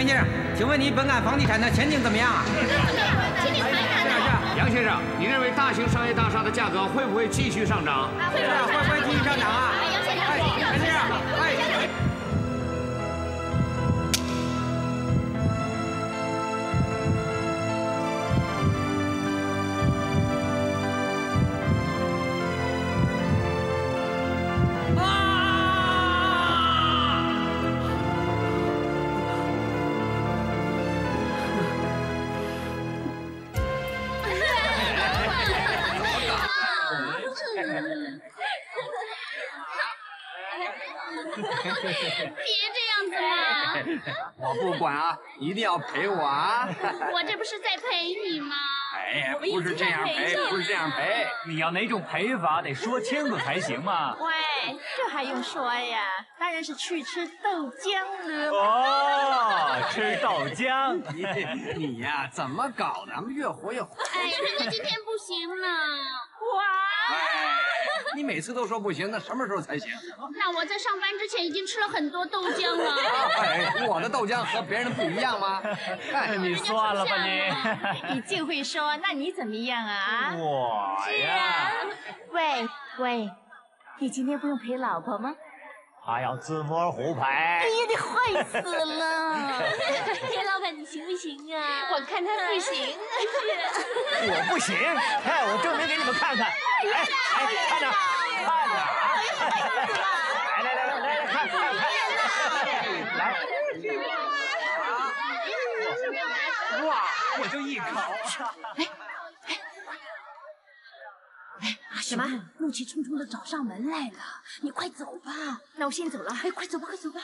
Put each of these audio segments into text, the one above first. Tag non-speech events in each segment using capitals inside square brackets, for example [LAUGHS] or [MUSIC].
杨先生，请问你本港房地产的前景怎么样啊？请你谈谈呢。杨先生，你认为大型商业大厦的价格会不会继续上涨？会是啊，会不会继续上涨啊？[LAUGHS] 我不管啊，一定要陪我啊！[LAUGHS] 我这不是在陪你吗？哎，不是这样陪，不是这样陪。你要哪种陪法，得说清楚才行嘛。喂，这还用说呀？当然是去吃豆浆了。哦，[LAUGHS] 吃豆浆。你你呀，怎么搞的？越活越火。哎，人家今天不行了。哇！哎，[LAUGHS] 你每次都说不行，那什么时候才行？[LAUGHS] 那我在上班之前已经吃了很多豆浆了。[LAUGHS] 哎，我的豆浆和别人的不一样吗？哎，你算了吧你。你净会说，那你怎么样啊？我呀，喂喂，你今天不用陪老婆吗？还要自摸胡牌哎。呀，你坏死了！[LAUGHS] 田老板，你行不行啊？我看他不行。[LAUGHS] 我不行，哎，我证明给你们看看。哎哎，看着，看着啊！来来来来来，看看看。来。哇，我就一口。什么？怒气冲冲的找上门来了，你快走吧。那我先走了。哎，快走吧，快走吧。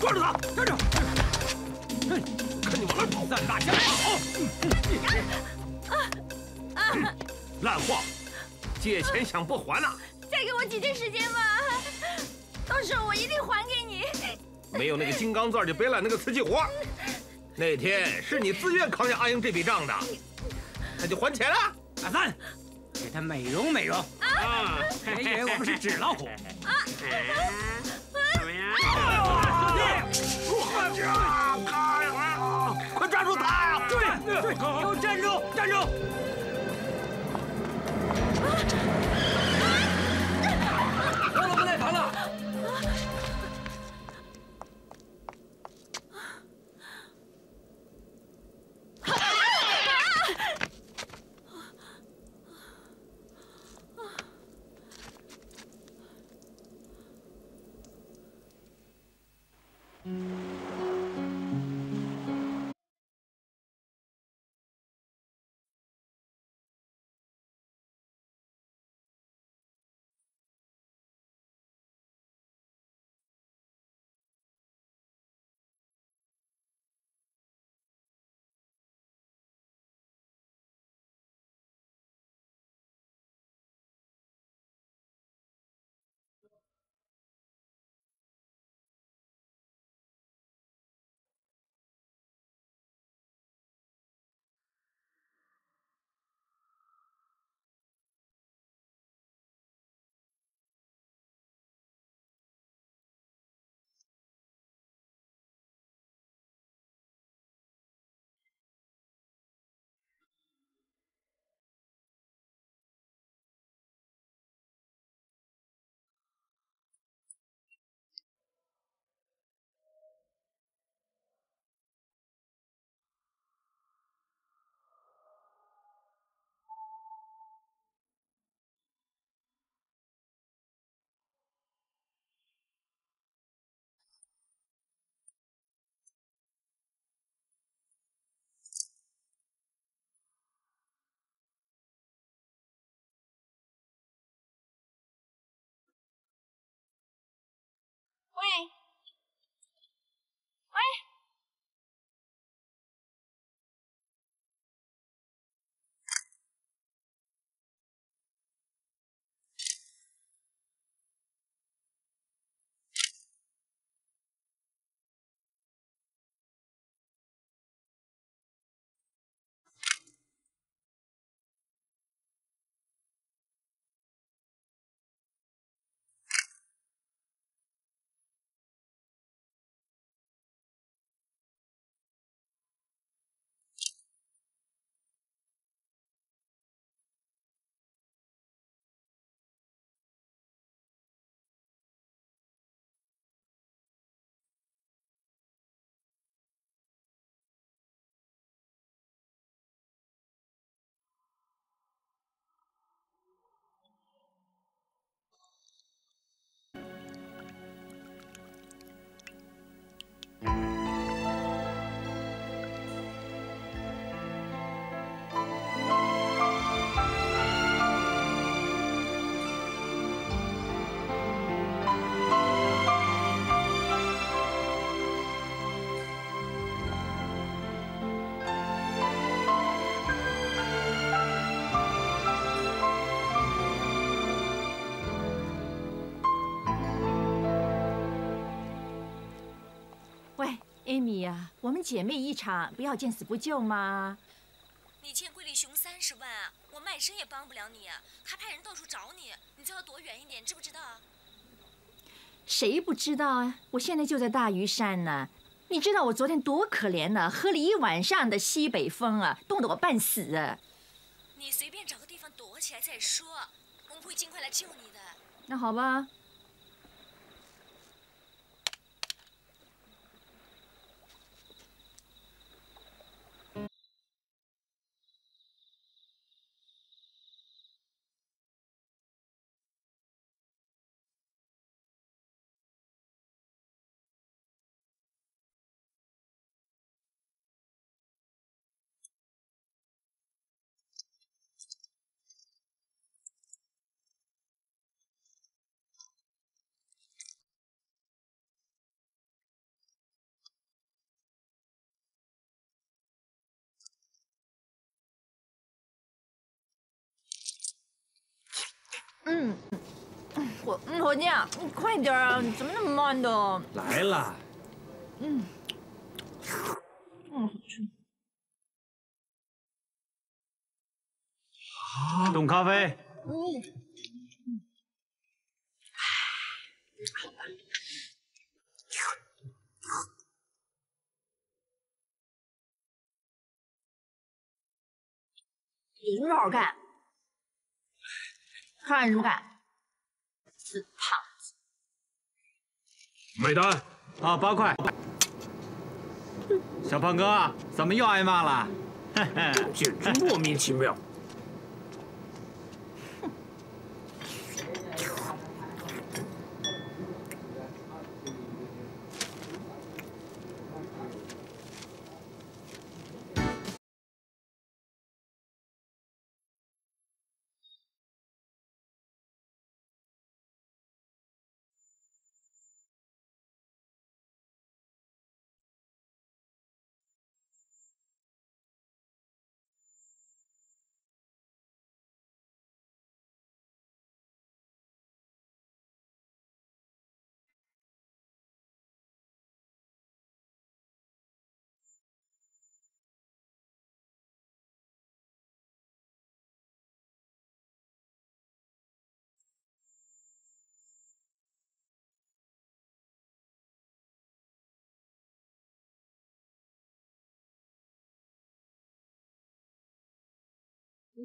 抓住！他！站住！哼，看你往哪跑！三大家跑！烂货！借钱想不还呐？再给我几天时间吧，到时候我一定还给你。没有那个金刚钻就别揽那个瓷器活。那天是你自愿扛下阿英这笔账的，那就还钱了。阿三，给他美容美容。啊！别以为我们是纸老虎。怎么样？快抓住他呀！对对，给我站住，站住！我老婆在房了。喂艾米呀，我们姐妹一场，不要见死不救吗？你欠桂丽熊三十万啊！我卖身也帮不了你，还派人到处找你，你最好躲远一点，知不知道啊？谁不知道啊？我现在就在大屿山呢。你知道我昨天多可怜呢，喝了一晚上的西北风啊，冻得我半死啊。你随便找个地方躲起来再说，我们会尽快来救你的。那好吧。火火酱，你快点啊！你怎么那么慢的？来了。嗯，嗯，冻咖啡。嗯。有什么好看？看什么看？死胖子！买单啊，八块。小胖哥，怎么又挨骂了？简直莫名其妙。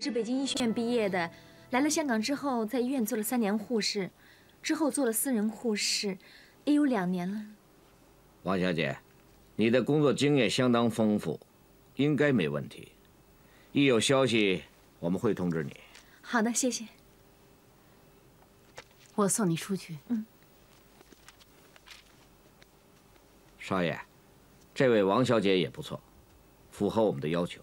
是北京医学院毕业的，来了香港之后，在医院做了三年护士，之后做了私人护士，也有两年了。王小姐，你的工作经验相当丰富，应该没问题。一有消息，我们会通知你。好的，谢谢。我送你出去。嗯。少爷，这位王小姐也不错，符合我们的要求。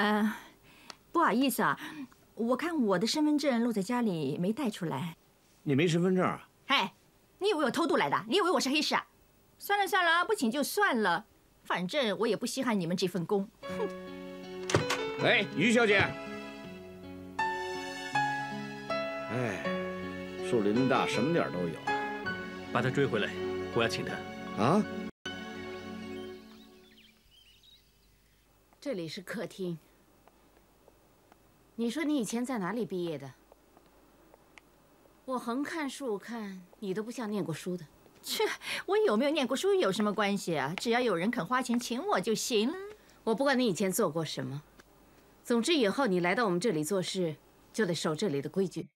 啊，不好意思啊，我看我的身份证落在家里没带出来。你没身份证啊？嘿，你以为我偷渡来的？你以为我是黑市啊？算了算了，不请就算了，反正我也不稀罕你们这份工。哼。[LAUGHS] 哎，于小姐。哎，树林大，什么点都有。把他追回来，我要请他。啊？这里是客厅。你说你以前在哪里毕业的？我横看竖看，你都不像念过书的。切，我有没有念过书有什么关系啊？只要有人肯花钱请我就行了。我不管你以前做过什么，总之以后你来到我们这里做事，就得守这里的规矩。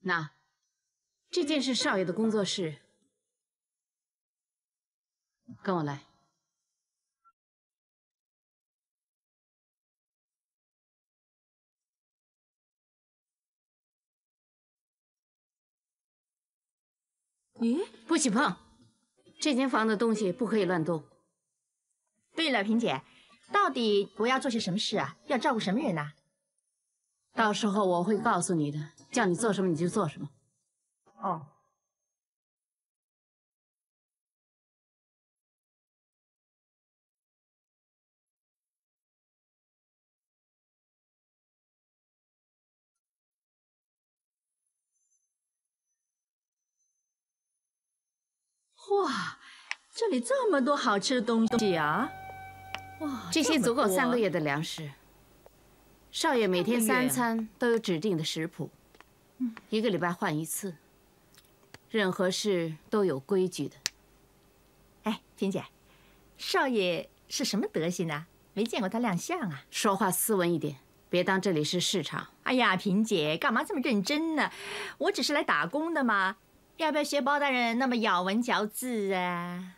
那这件是少爷的工作室，跟我来。咦，不许碰！这间房的东西不可以乱动。对了，萍姐，到底我要做些什么事啊？要照顾什么人呐、到时候我会告诉你的，叫你做什么你就做什么。哦，哇，这里这么多好吃的东西啊！哇，这些足够三个月。的粮食。少爷每天三餐都有指定的食谱，一个礼拜换一次。任何事都有规矩的。哎，萍姐，少爷是什么德行呢？没见过他亮相啊！说话斯文一点，别当这里是市场。哎呀，萍姐，干嘛这么认真呢？我只是来打工的嘛，要不要学包大人那么咬文嚼字啊？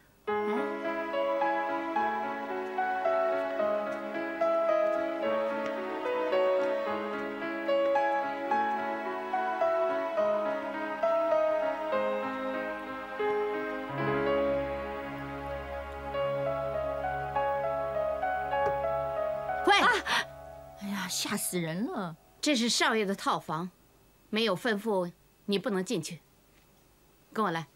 喂，哎呀，吓死人了！这是少爷的套房，没有吩咐你不能进去。跟我来。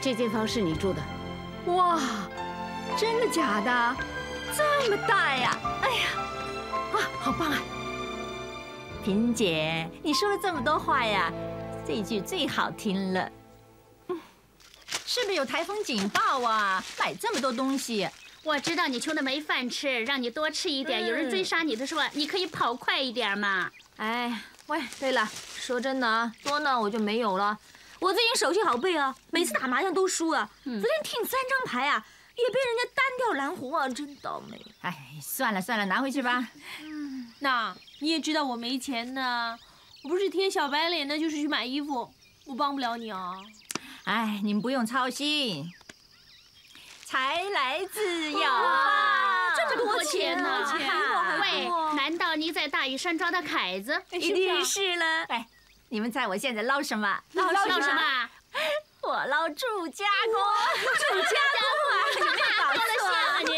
这间房是你住的，哇，真的假的？这么大呀！哎呀，啊，好棒啊！萍姐，你说了这么多话呀，这一句最好听了。嗯是不是有台风警报啊？买这么多东西，我知道你穷的没饭吃，让你多吃一点。有人追杀你的时候，你可以跑快一点嘛。哎，喂，对了，说真的啊，多呢我就没有了。我最近手气好背啊，每次打麻将都输啊。昨天听三张牌啊，也被人家单调蓝胡啊，真倒霉。哎，算了算了，拿回去吧。[LAUGHS] 嗯那你也知道我没钱呢，我不是贴小白脸那，就是去买衣服，我帮不了你啊。哎，你们不用操心，财来自有哇啊！这么多钱呢喂，难道你在大屿山抓的凯子？一定是了。哎，你们猜我现在捞什么？捞捞什么？[LAUGHS] 我捞祝家工，住家工啊！你没搞错啊你。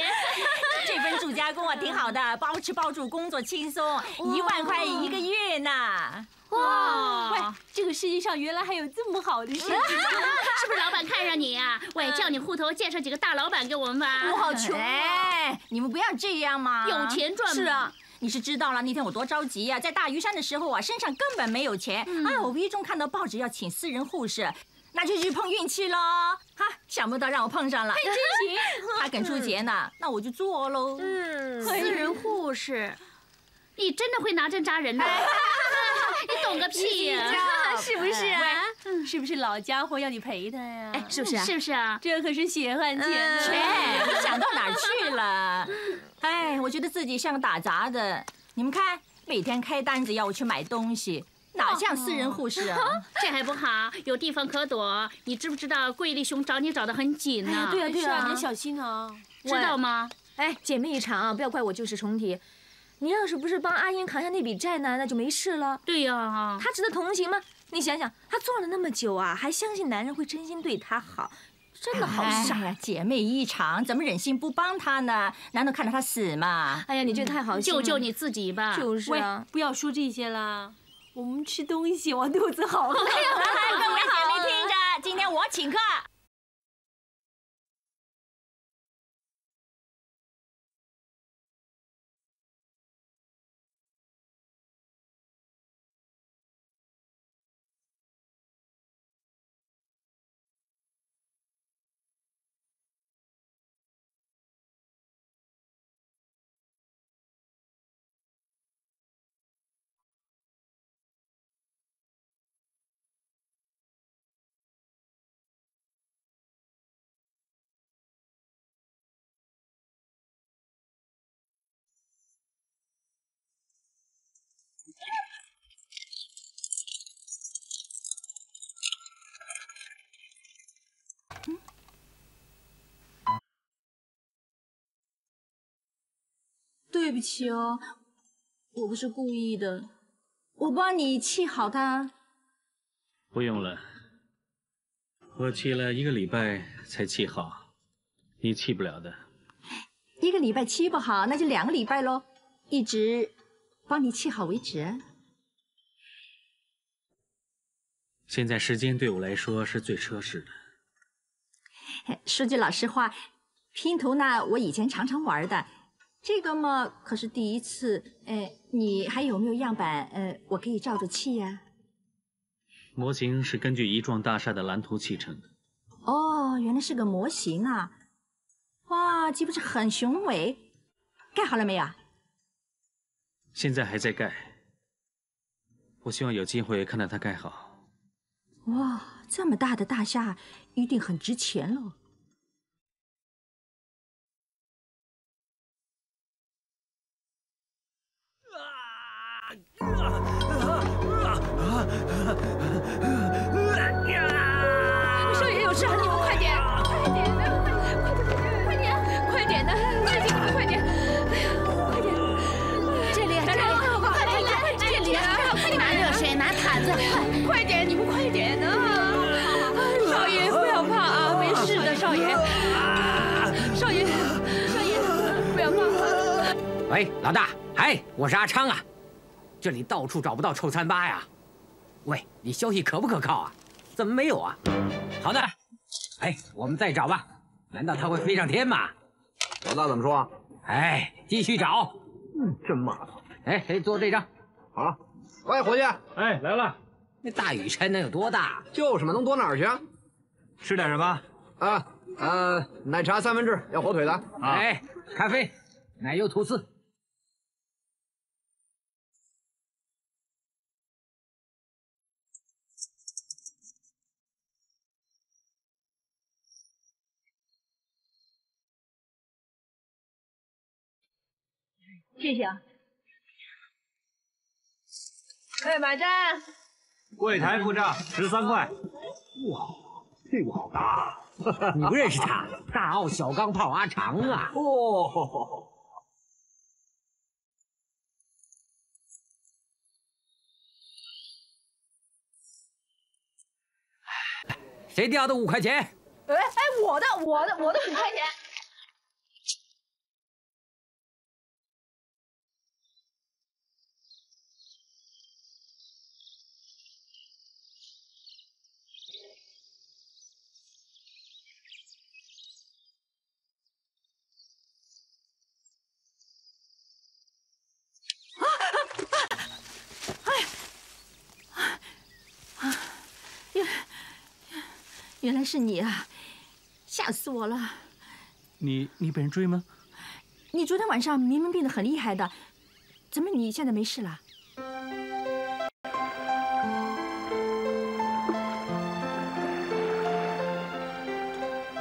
这份住家工啊，挺好的，包吃包住，工作轻松，一万块一个月呢。哇，喂，这个世界上原来还有这么好的事情。[LAUGHS] 是不是老板看上你呀？喂，叫你户头介绍几个大老板给我们吧。我好穷啊！哎，你们不要这样嘛！有钱赚是啊。你是知道了那天我多着急呀、在大屿山的时候啊，身上根本没有钱。啊，我无意中看到报纸要请私人护士，那就去碰运气喽。哈，想不到让我碰上了，真行，[LAUGHS] 他肯出钱呢，那我就做喽。嗯，私人护士，你真的会拿针扎人呢？[LAUGHS] 你懂个屁呀！是不是啊？是不是老家伙要你陪他呀？哎，是不是啊？是不是啊？这可是血汗钱呢。切，[LAUGHS] 你想到哪儿去了？哎，我觉得自己像个打杂的。你们看，每天开单子要我去买东西，哪像私人护士啊？[LAUGHS] 这还不好，有地方可躲。你知不知道桂丽熊找你找得很紧呢？对啊，对啊，你要小心啊。知道吗？哎，姐妹一场啊，不要怪我旧事重提。你要是不是帮阿英扛下那笔债呢，那就没事了。对呀，她值得同情吗？你想想，她做了那么久啊，还相信男人会真心对她好，真的好傻。哎呀，姐妹一场，怎么忍心不帮她呢？难道看着她死吗？哎呀，你这太好心了。救救你自己吧！就是啊，，不要说这些啦，我们吃东西，我肚子好饿。各位姐妹听着，今天我请客。对不起哦，我不是故意的，我帮你气好它。不用了，我气了一个礼拜才气好，你气不了的。一个礼拜气不好，那就两个礼拜喽，一直帮你气好为止。现在时间对我来说是最奢侈的。说句老实话，拼图呢，我以前常常玩的，这个嘛可是第一次。哎，你还有没有样板？呃，我可以照着砌呀。模型是根据一幢大厦的蓝图砌成的。哦，原来是个模型啊！哇，岂不是很雄伟？盖好了没有？现在还在盖。我希望有机会看到它盖好。哇，这么大的大厦一定很值钱喽！少爷有事，你们快点，快点的，快点，快点，快点的，快点，你们快点，哎呀，快点，这里，这里，快点，快，这里，快点，拿热水，拿毯子，快，快点，你们快点的，少爷不要怕啊，没事的，少爷，少爷，少爷，不要怕。喂，老大，哎，我是阿昌啊，这里到处找不到臭三八呀。喂，你消息可不可靠啊？怎么没有啊？好的，哎，我们再找吧。难道他会飞上天吗？老大怎么说？哎，继续找。嗯，真麻烦。哎，谁做这张？好了。喂，伙计。哎，来了。那大雨辰能有多大？就是嘛，能躲哪儿去啊？吃点什么？啊，呃，奶茶三分治，要火腿的。哎，咖啡，奶油吐司。谢谢啊。快买单！柜台付账，十三块。哇，屁股好大！[LAUGHS] 你不认识他？大澳小钢炮阿长啊！哦。谁掉的五块钱？哎哎，我的，我的，我的五块钱。原来是你啊！吓死我了！你你被人追吗？你昨天晚上明明病得很厉害的，怎么你现在没事了？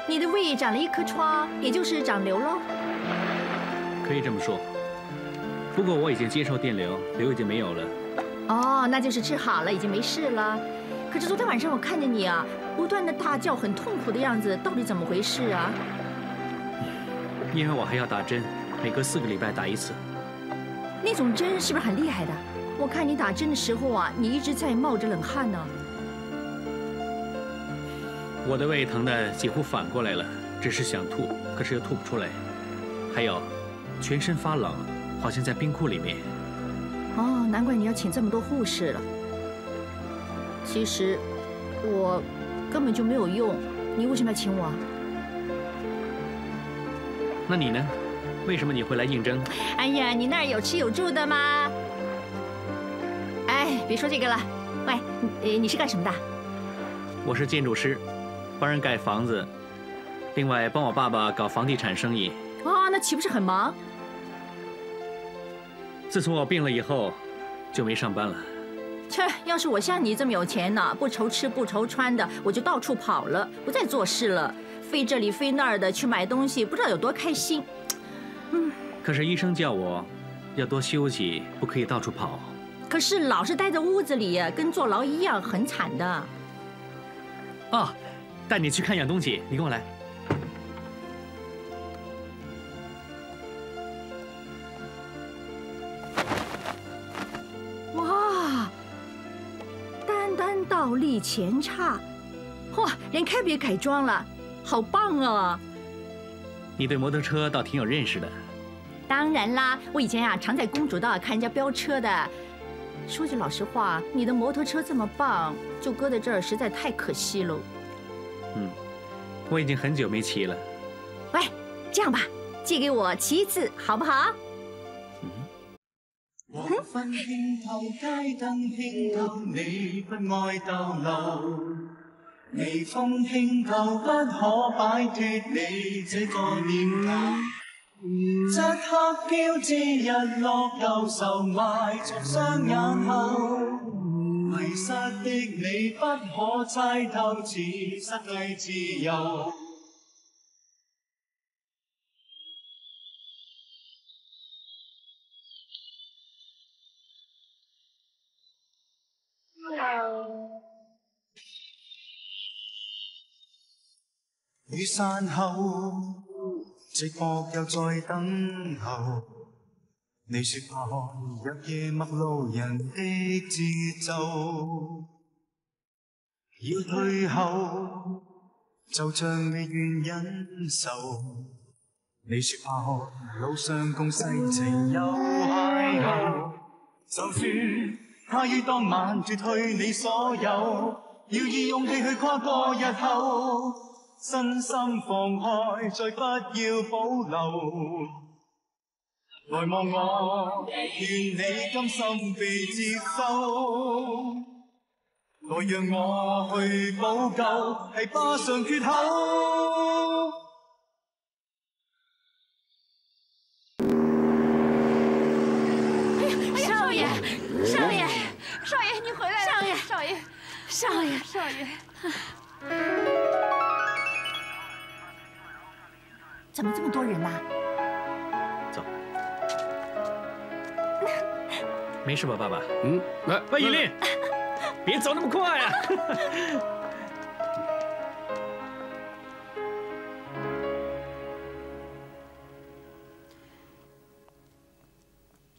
你的胃长了一颗疮，也就是长瘤喽？可以这么说。不过我已经接受电流，瘤已经没有了。哦，那就是治好了，已经没事了。可是昨天晚上我看见你啊，不断的大叫，很痛苦的样子，到底怎么回事啊？因为我还要打针，每隔四个礼拜打一次。那种针是不是很厉害的？我看你打针的时候啊，你一直在冒着冷汗呢。我的胃疼的几乎反过来了，只是想吐，可是又吐不出来。还有，全身发冷，好像在冰库里面。哦，难怪你要请这么多护士了。其实我根本就没有用，你为什么要请我？那你呢？为什么你会来应征？哎呀，你那儿有吃有住的吗？哎，别说这个了。喂，你你是干什么的？我是建筑师，帮人盖房子，另外帮我爸爸搞房地产生意。啊，那岂不是很忙？自从我病了以后，就没上班了。切，要是我像你这么有钱呢，不愁吃不愁穿的，我就到处跑了，不再做事了，飞这里飞那儿的去买东西，不知道有多开心。嗯。可是医生叫我，要多休息，不可以到处跑。可是老是待在屋子里，跟坐牢一样，很惨的。啊，带你去看样东西，你跟我来。单倒立前叉，哇，连开别改装了，好棒哦！你对摩托车倒挺有认识的。当然啦，我以前呀常在公主道看人家飙车的。说句老实话，你的摩托车这么棒，就搁在这儿实在太可惜了。嗯，我已经很久没骑了。喂，这样吧，借给我骑一次好不好？黄昏轻透街灯轻透，你不爱逗留。微风轻透，不可摆脱你这个念头。漆黑飘至日落，旧愁埋在双眼后。迷失的你不可猜透，似失去自由。散后，寂寞又在等候。你说怕看日夜陌路人的节奏，要退后，就像未愿忍受。你说怕看路上共世情有邂逅，就算他于当晚奪去你所有，要以勇气去跨过日后。身心放开，再不要保留。来望我，愿你甘心被接收。来让我去补救，系疤上缺口。少爷，少爷，少爷，你回来了！少爷，少爷，少爷，少爷。怎么这么多人呐？走。没事吧，爸爸？嗯，来，喂，依琳，别走那么快啊！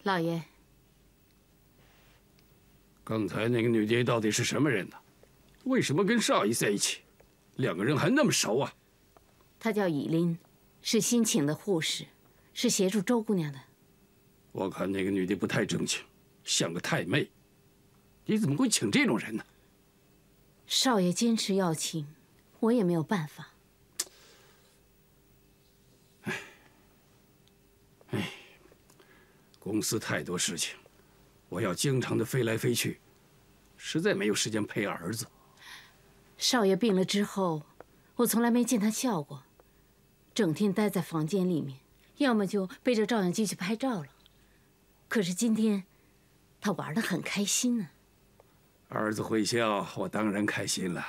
老爷，刚才那个女的到底是什么人呢？为什么跟少爷在一起？两个人还那么熟啊？她叫以琳，是新请的护士，是协助周姑娘的。我看那个女的不太正经，像个太妹。你怎么会请这种人呢？少爷坚持要请，我也没有办法。哎，公司太多事情，我要经常的飞来飞去，实在没有时间陪儿子。少爷病了之后，我从来没见他笑过，整天待在房间里面，要么就背着照相机去拍照了。可是今天，他玩的很开心呢。儿子会笑，我当然开心了。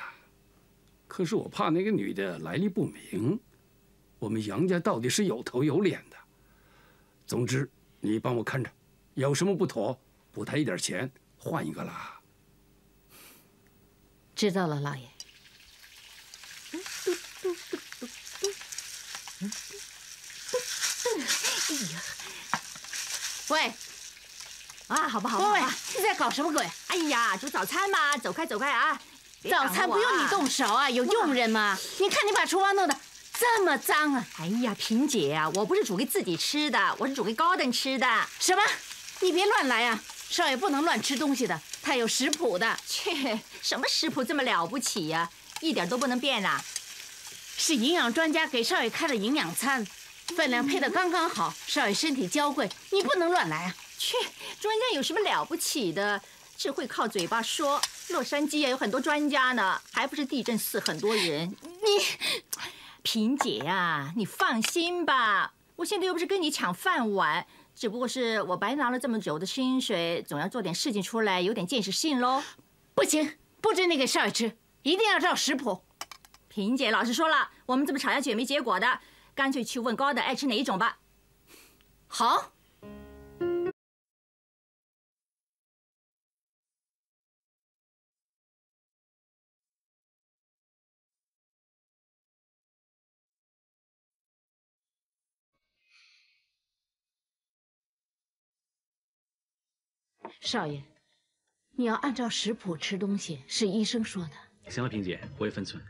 可是我怕那个女的来历不明，我们杨家到底是有头有脸的。总之，你帮我看着，有什么不妥，补他一点钱，换一个啦。知道了，老爷。喂，啊，好吧，好吧，喂，你在搞什么鬼？哎呀，煮早餐嘛，走开，走开啊！早餐不用你动手啊，有佣人吗？你看你把厨房弄得这么脏啊！哎呀，萍姐啊，我不是煮给自己吃的，我是煮给高登吃的。什么？你别乱来啊！少爷不能乱吃东西的，他有食谱的。切，什么食谱这么了不起呀？一点都不能变啊！是营养专家给少爷开的营养餐，分量配的刚刚好。少爷身体娇贵，你不能乱来啊！去，专家有什么了不起的？只会靠嘴巴说。洛杉矶也有很多专家呢，还不是地震死很多人？你，萍姐啊，你放心吧，我现在又不是跟你抢饭碗，只不过是我白拿了这么久的薪水，总要做点事情出来，有点见识性喽。不行，不准你给少爷吃，一定要照食谱。萍姐，老实说了，我们这么吵下去也没结果的，干脆去问高的爱吃哪一种吧。好。少爷你要按照食谱吃东西是医生说的。行了萍姐我有分寸。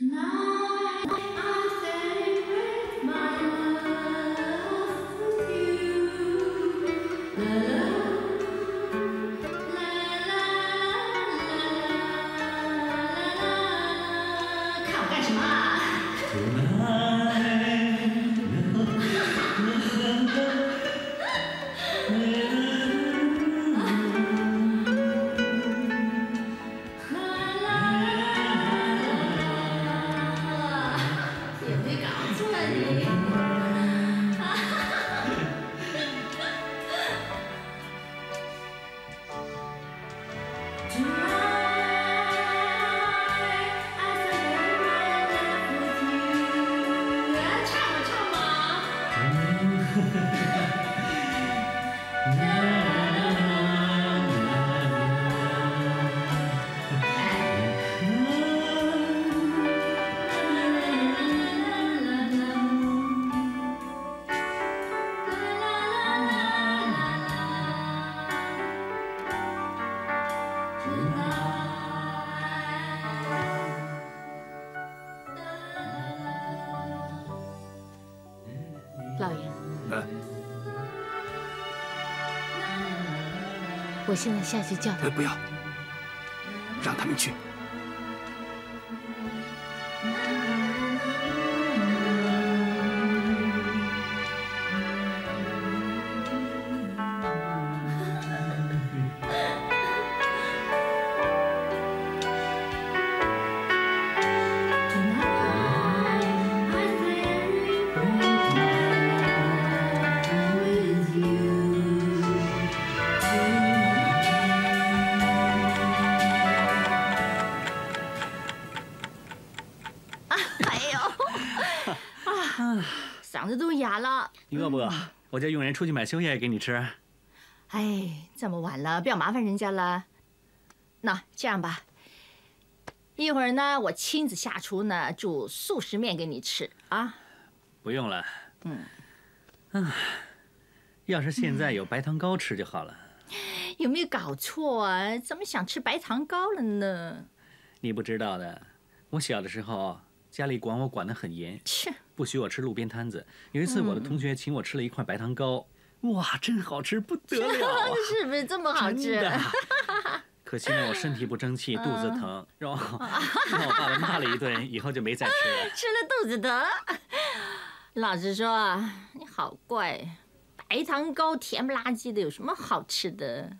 看我现在下去叫他。们，不要，让他们去。不饿？我叫佣人出去买宵夜给你吃。哎，这么晚了，不要麻烦人家了。那这样吧，一会儿呢，我亲自下厨呢，煮素食面给你吃啊。不用了。嗯，啊，要是现在有白糖糕吃就好了。有没有搞错啊？怎么想吃白糖糕了呢？你不知道的，我小的时候家里管我管得很严，不许我吃路边摊子。有一次，我的同学请我吃了一块白糖糕，哇，真好吃不得了啊！[LAUGHS] 是不是这么好吃？[LAUGHS] 可惜呢，我身体不争气，肚子疼，让我 [LAUGHS] 让我爸爸骂了一顿，以后就没再吃了。吃了肚子疼。老实说啊，你好怪，白糖糕甜不拉几的，有什么好吃的？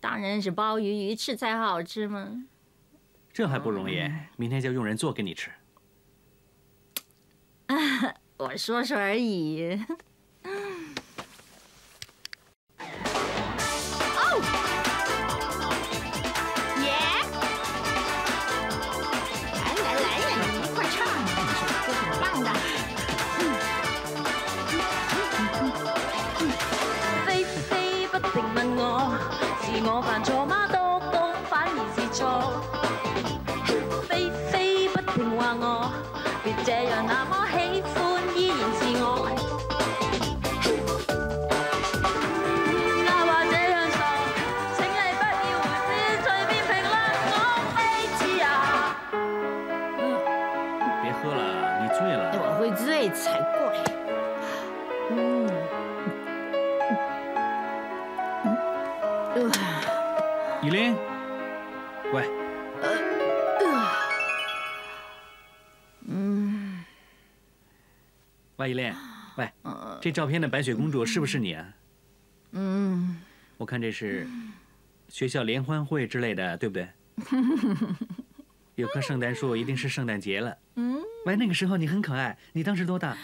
当然是鲍鱼、鱼翅才好吃嘛。这还不容易，明天就用人做给你吃。[LAUGHS] 我说说而已。[LAUGHS] 来来来呀，一块唱，这歌很棒的。非非不停問我，是我犯錯嗎？多多反而是錯。这样那么喜欢。喂，依莲，喂，这照片的白雪公主是不是你啊？嗯，我看这是学校联欢会之类的，对不对？[LAUGHS] 有棵圣诞树，一定是圣诞节了。嗯喂，那个时候你很可爱，你当时多大？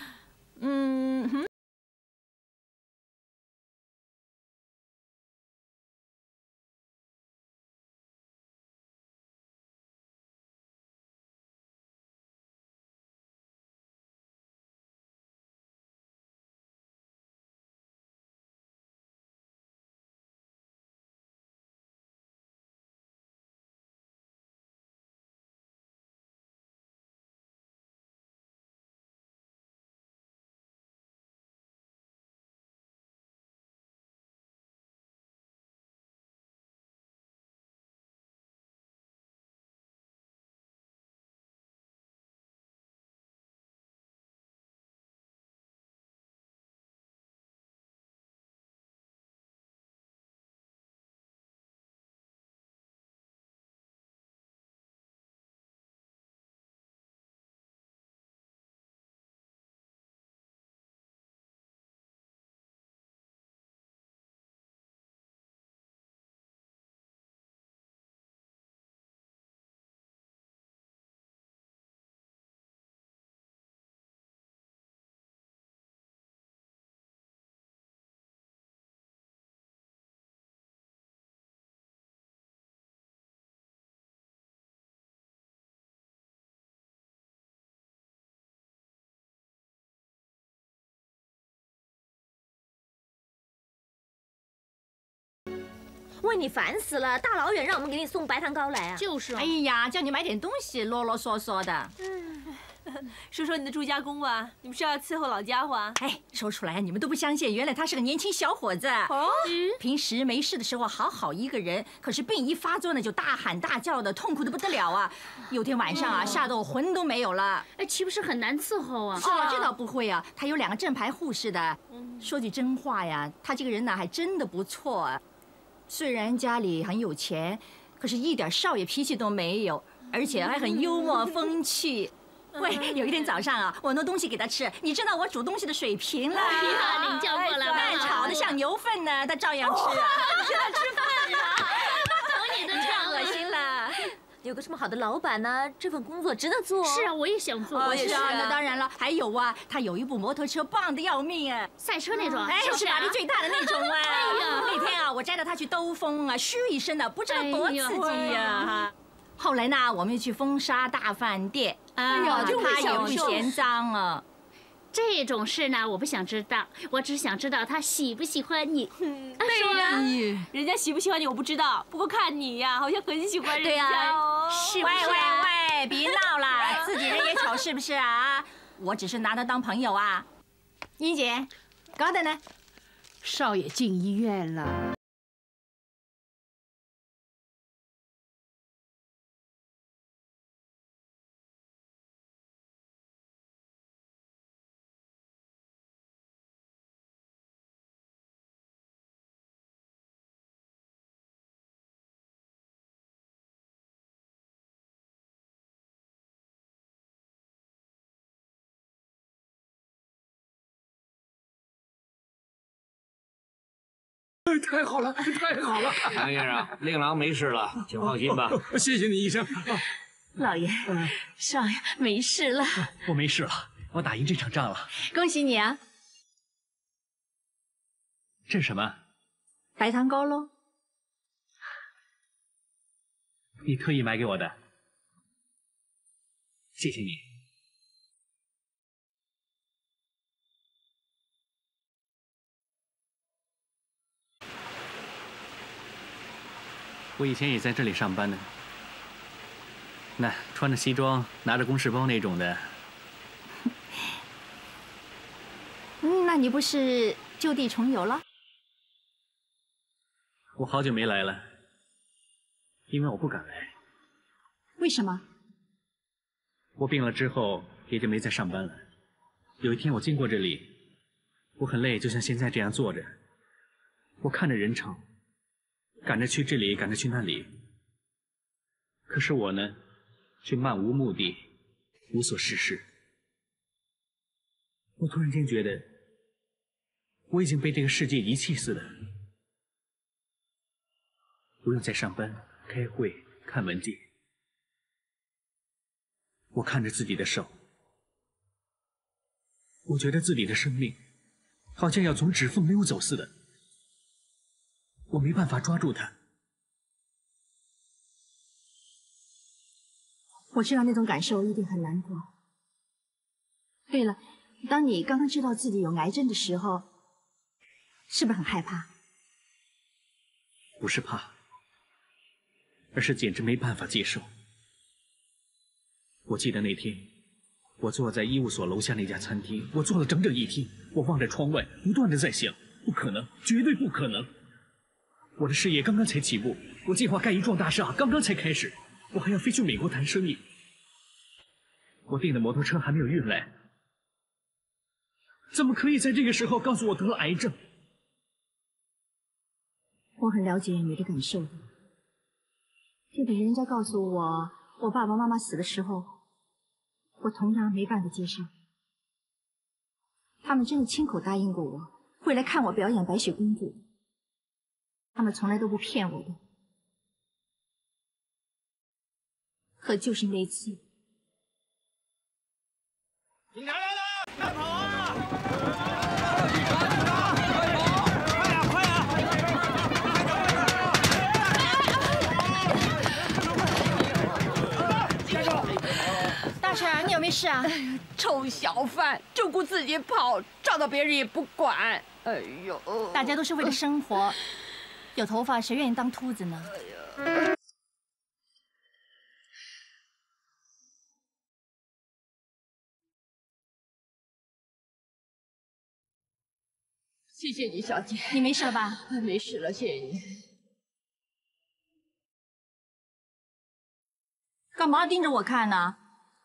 喂，你烦死了，大老远让我们给你送白糖糕来啊！就是哎呀，叫你买点东西，啰啰嗦嗦的。嗯 [LAUGHS] 说说你的朱家公吧，你们是要伺候老家伙啊？哎，说出来你们都不相信，原来他是个年轻小伙子。哦，平时没事的时候好好一个人，可是病一发作呢，就大喊大叫的，痛苦的不得了啊！有天晚上啊，吓得我魂都没有了。哎，岂不是很难伺候啊？哦，这倒不会啊，他有两个正牌护士的。说句真话呀，他这个人呢，还真的不错啊。虽然家里很有钱，可是一点少爷脾气都没有，而且还很幽默风趣。喂，有一天早上啊，我弄东西给他吃，你知道我煮东西的水平了。哎呀，您叫过来吧。饭炒的像牛粪呢，他照样吃啊，[LAUGHS] 请他吃饭啊，等你的太恶心了。有个这么好的老板呢，这份工作值得做。是啊，我也想做。我也是啊，那当然了。还有啊，他有一部摩托车，棒的要命哎，赛车那种，哎，是马力最大的那种啊。哎呀，那天啊，我摘着它去兜风啊，嘘一声的，不知道多刺激呀。后来呢，我们又去风沙大饭店，哎呀，他也不嫌脏啊。这种事呢，我不想知道，我只想知道他喜不喜欢你。[LAUGHS] 对呀，人家喜不喜欢你我不知道，不过看你呀，好像很喜欢人家哦。是喂喂喂，别闹了，[LAUGHS] 自己人也丑是不是啊？我只是拿他当朋友啊。英姐，高的呢？少爷进医院了。[LAUGHS] 太好了，太好了！杨先生，令郎没事了，请放心吧。[LAUGHS] 谢谢你，医生。老爷，少爷没事了。我没事了，我打赢这场仗了。恭喜你啊！这是什么？白糖糕喽。你特意买给我的，谢谢你。我以前也在这里上班呢。那穿着西装、拿着公事包那种的。[LAUGHS] 嗯，那你不是就地重游了？我好久没来了，因为我不敢来。为什么？我病了之后也就没再上班了。有一天我经过这里，我很累，就像现在这样坐着。我看着人潮。赶着去这里，赶着去那里。可是我呢，却漫无目的，无所事事。我突然间觉得，我已经被这个世界遗弃似的。不用再上班、开会、看文件。我看着自己的手，我觉得自己的生命，好像要从指缝溜走似的。我没办法抓住他。我知道那种感受一定很难过。对了，当你刚刚知道自己有癌症的时候，是不是很害怕？不是怕，而是简直没办法接受。我记得那天，我坐在医务所楼下那家餐厅，我坐了整整一天。我望着窗外，不断的在想：不可能，绝对不可能。我的事业刚刚才起步，我计划盖一幢大厦刚刚才开始，我还要飞去美国谈生意。我订的摩托车还没有运来，怎么可以在这个时候告诉我得了癌症？我很了解你的感受的。记得人家告诉我我爸爸妈妈死的时候，我同样没办法接受。他们真的亲口答应过我会来看我表演白雪公主。他们从来都不骗我的，可就是那次。警察来了，快跑啊！快呀快呀！先生，大婶，你有没事啊？臭小贩，就顾自己跑，照到别人也不管。哎呦，大家都是为了生活。有头发谁愿意当秃子呢？谢谢你，小姐。你没事了吧？没事了，谢谢你。干嘛盯着我看呢？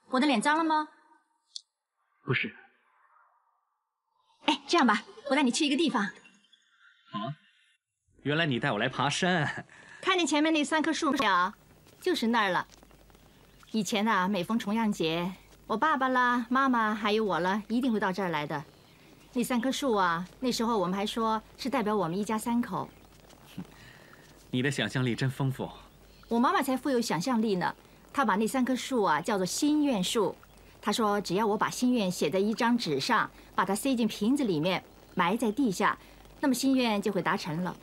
我的脸脏了吗？不是，哎，这样吧，我带你去一个地方，原来你带我来爬山。看见前面那三棵树没有？就是那儿了。以前呢、每逢重阳节，我爸爸啦、妈妈还有我啦，一定会到这儿来的。那三棵树啊，那时候我们还说是代表我们一家三口。你的想象力真丰富。我妈妈才富有想象力呢，她把那三棵树啊叫做心愿树。她说，只要我把心愿写在一张纸上，把它塞进瓶子里面，埋在地下，那么心愿就会达成了。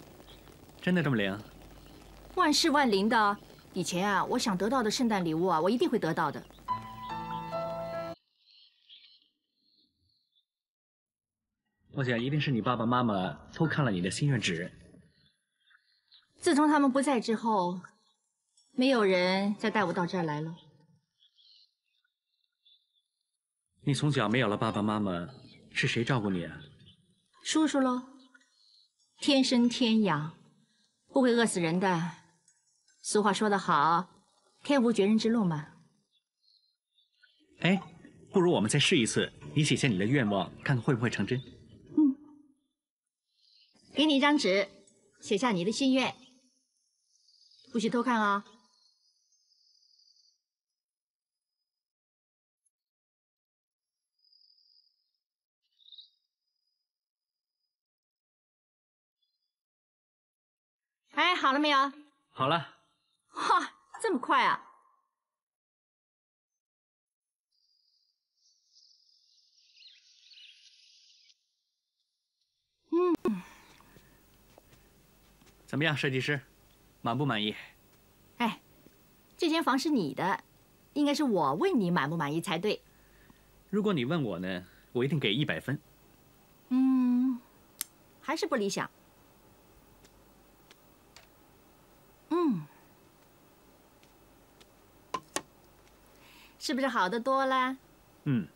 真的这么灵？万事万灵的。以前啊，我想得到的圣诞礼物啊，我一定会得到的。我想一定是你爸爸妈妈偷看了你的心愿纸。自从他们不在之后，没有人再带我到这儿来了。你从小没有了爸爸妈妈，是谁照顾你啊？叔叔喽，天生天养，不会饿死人的。俗话说得好，天无绝人之路嘛。哎，不如我们再试一次，你写下你的愿望，看看会不会成真。嗯给你一张纸，写下你的心愿，不许偷看啊、哎，好了没有？好了，哈，这么快啊！嗯，怎么样，设计师，满不满意？哎，这间房是你的，应该是我问你满不满意才对。如果你问我呢，我一定给一百分。嗯，还是不理想。是不是好的多了？嗯。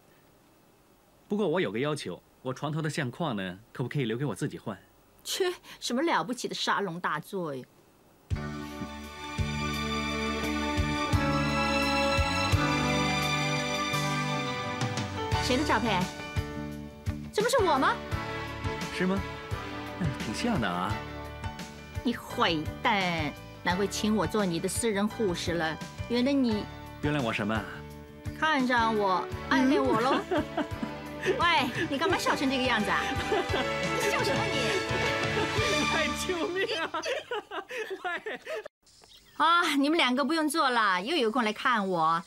不过我有个要求，我床头的相框呢，可不可以留给我自己换？切，什么了不起的沙龙大作呀？[LAUGHS] 谁的照片？这不是我吗？是吗？嗯，挺像的啊。你坏蛋！难怪请我做你的私人护士了。原来你原来我什么？看上我，暗恋我喽？[LAUGHS] 喂，你干嘛笑成这个样子啊？你 [LAUGHS] 笑什么你？哎，救命啊！[LAUGHS] 喂，啊，你们两个不用做了，又有空来看我。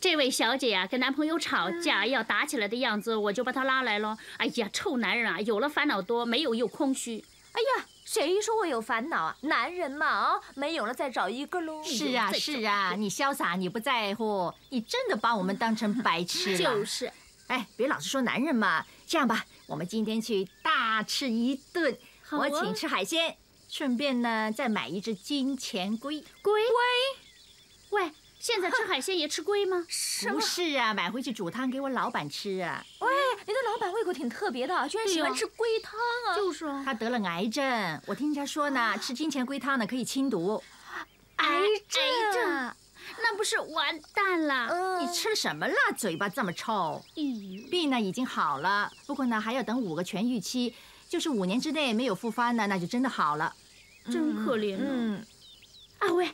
这位小姐啊、跟男朋友吵架要打起来的样子，我就把她拉来了。哎呀，臭男人啊，有了烦恼多，没有又空虚。哎呀，谁说我有烦恼啊？男人嘛，啊，没有了再找一个喽。是啊，是啊，你潇洒，你不在乎，你真的把我们当成白痴了。就是，哎，别老是说男人嘛。这样吧，我们今天去大吃一顿，我请吃海鲜，顺便呢再买一只金钱龟。龟龟，喂，现在吃海鲜也吃龟吗？[LAUGHS] 不是啊，买回去煮汤给我老板吃啊。喂，你的老板胃口挺特别的，居然喜欢吃龟汤啊！就是啊，他得了癌症，我听人家说呢，吃金钱龟汤呢可以清毒。癌症，癌症，那不是完蛋了？你吃了什么了？嘴巴这么臭。咦，病呢已经好了，不过呢还要等五个痊愈期，就是五年之内没有复发呢，那就真的好了。真可怜啊。嗯，啊喂，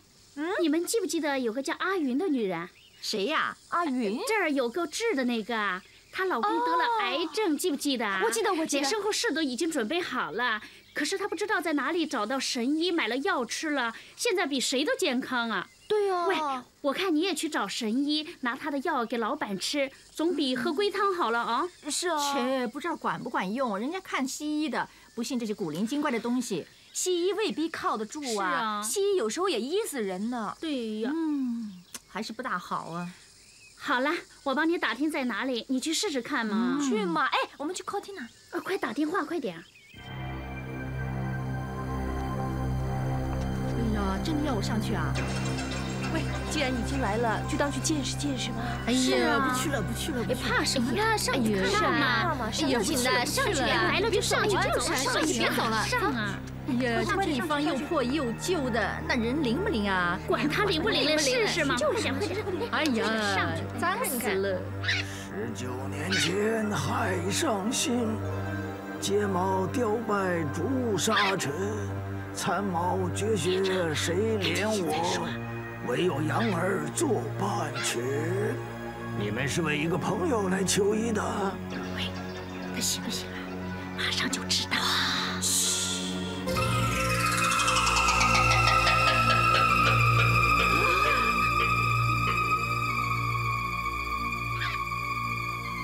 你们记不记得有个叫阿云的女人？谁呀？阿云，这儿有个痣的那个啊，她老公得了癌症，记不记得啊？我记得我记得连身后事都已经准备好了，可是她不知道在哪里找到神医，买了药吃了，现在比谁都健康啊。对啊，喂，我看你也去找神医，拿他的药给老板吃，总比喝龟汤好了啊。是啊，切，不知道管不管用，人家看西医的，不信这些古灵精怪的东西。西医未必靠得住啊，西医有时候也医死人呢。对呀，嗯，还是不大好啊。好了，我帮你打听在哪里，你去试试看嘛。去嘛，哎，我们去客厅呢。呃，快打电话，快点。哎呀真的要我上去啊？喂，既然已经来了，就当去见识见识吧。哎呀，啊不去了，不去了，别怕什么呀？上去看看嘛！哎呀，不行的，上去来了就上去就上上去，别走了，上啊！哎呀，这地方又破又旧的，那人灵不灵啊？管他灵不灵了，试试嘛！就是！哎呀，脏死了！十九年前海上心，睫毛雕败朱砂尘，残毛绝学谁怜我？唯有羊儿作伴群。你们是为一个朋友来求医的？喂，他醒不醒啊？马上就知道啊！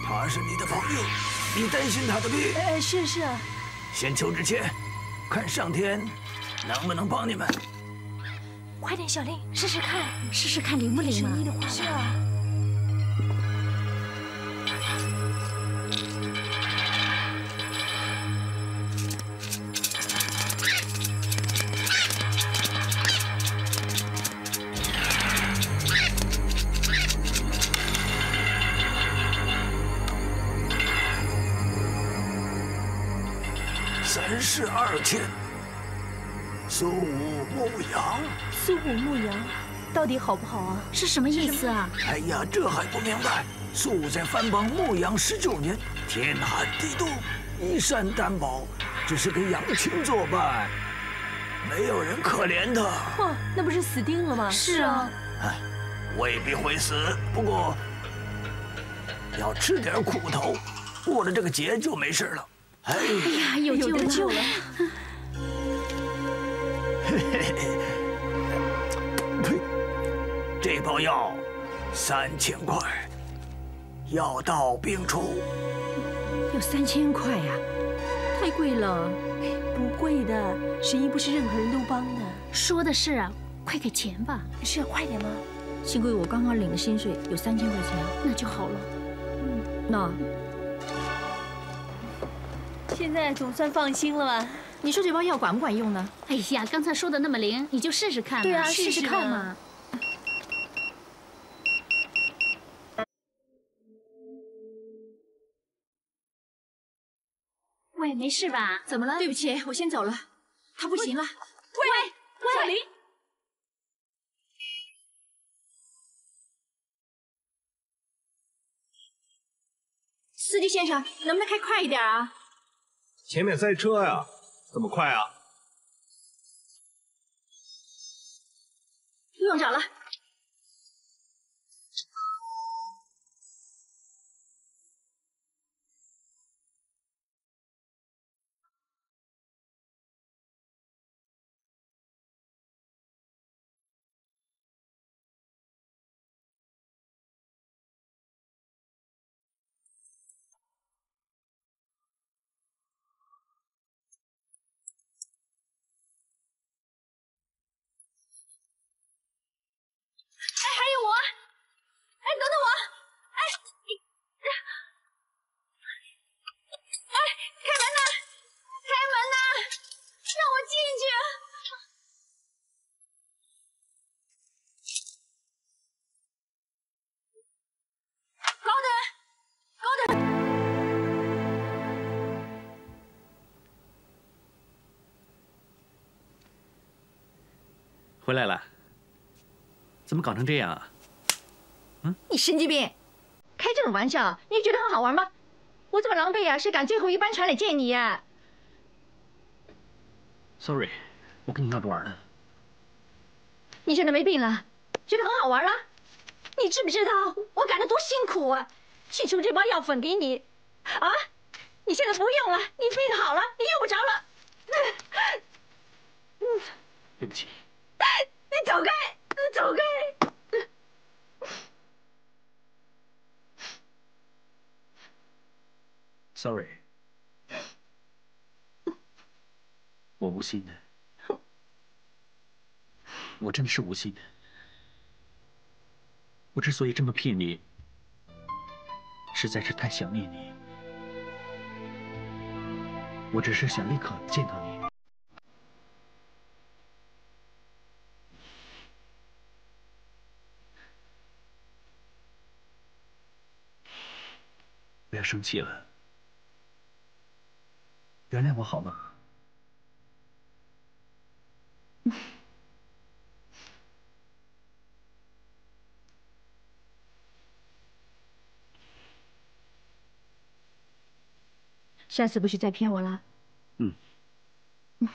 他是你的朋友，你担心他的病？哎，是是啊。先求之前，看上天能不能帮你们。快点，小令，试试看，试试看灵不灵嘛？是啊。好不好啊？是什么意思啊？哎呀，这还不明白？苏武在番邦牧羊十九年，天寒地冻，衣衫单薄，只是给羊群作伴，没有人可怜他。哼，那不是死定了吗？是啊。哎，未必会死，不过要吃点苦头，过了这个节就没事了。哎呀，有救了！救了！嘿嘿嘿。呸！这包药三千块，药到病除。要三千块呀，太贵了。不贵的，神医不是任何人都帮的。说的是啊，快给钱吧。是要快点吗？幸亏我刚刚领了薪水，有三千块钱，那就好了。嗯，那现在总算放心了吧？你说这包药管不管用呢？哎呀，刚才说的那么灵，你就试试看。对啊，试试看嘛。喂，没事吧？怎么了？对不起，我先走了。他不行了。喂喂，小林。司机先生，能不能开快一点啊？前面塞车呀，怎么快啊？不用找了。回来了，怎么搞成这样啊？你神经病！开这种玩笑，你觉得很好玩吗？我这么狼狈呀，是赶最后一班船来见你呀？Sorry，我跟你闹着玩呢。你现在没病了，觉得很好玩了？你知不知道我赶得多辛苦啊？去出这包药粉给你，啊？你现在不用了，你病好了，你用不着了。嗯 [LAUGHS] 对不起。[LAUGHS] 你走开，你走开！Sorry，我无心的，我真的是无心的。我之所以这么骗你，实在是太想念你。我只是想立刻见到你。生气了，原谅我好吗？[LAUGHS] 下次不许再骗我了。嗯。[LAUGHS]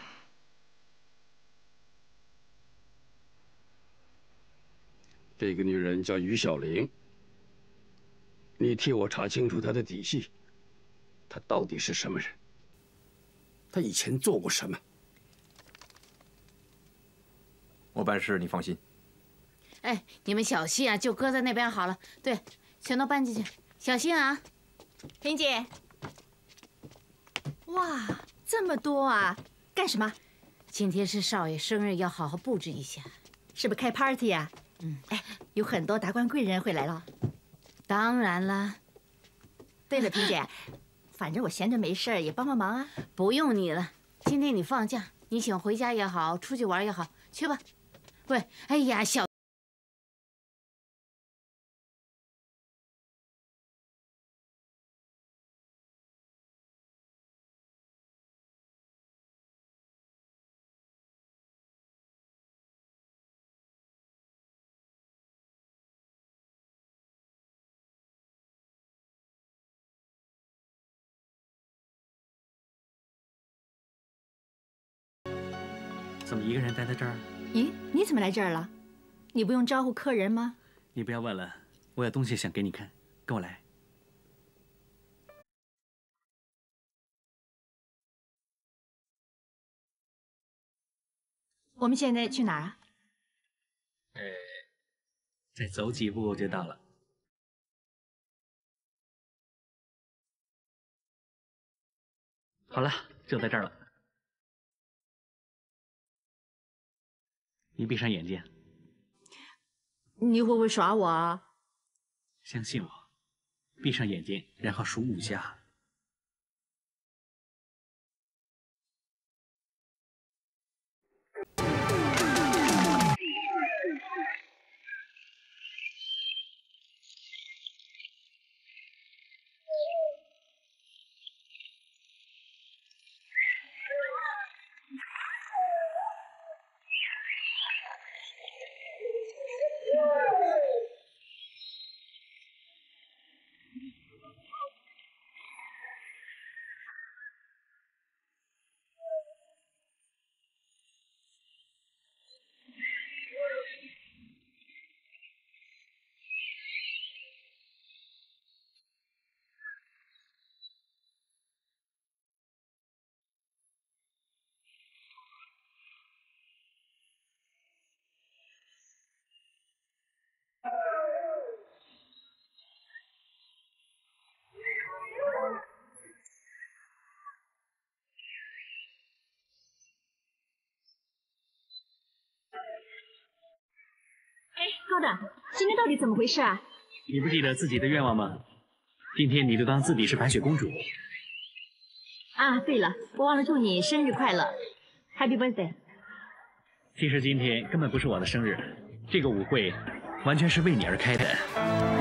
这个女人叫于小玲，你替我查清楚他的底细，他到底是什么人？他以前做过什么？我办事你放心。哎，你们小心啊，就搁在那边好了。对，全都搬进去，小心啊。萍姐，哇，这么多啊，干什么？今天是少爷生日，要好好布置一下。是不是开 party 啊？嗯，哎，有很多达官贵人会来了。当然了。对了，萍姐，反正我闲着没事儿，也帮帮忙啊。不用你了，今天你放假，你想回家也好，出去玩也好，去吧。喂，哎呀，小。一个人待在这儿？咦，你怎么来这儿了？你不用招呼客人吗？你不要问了，我有东西想给你看，跟我来。我们现在去哪儿啊？呃，再走几步就到了。好了，就在这儿了。你闭上眼睛，你会不会耍我啊？相信我，闭上眼睛，然后数五下。哎，高的，今天到底怎么回事啊？你不记得自己的愿望吗？今天你就当自己是白雪公主。啊，对了，我忘了祝你生日快乐，Happy Birthday！其实今天根本不是我的生日，这个舞会完全是为你而开的。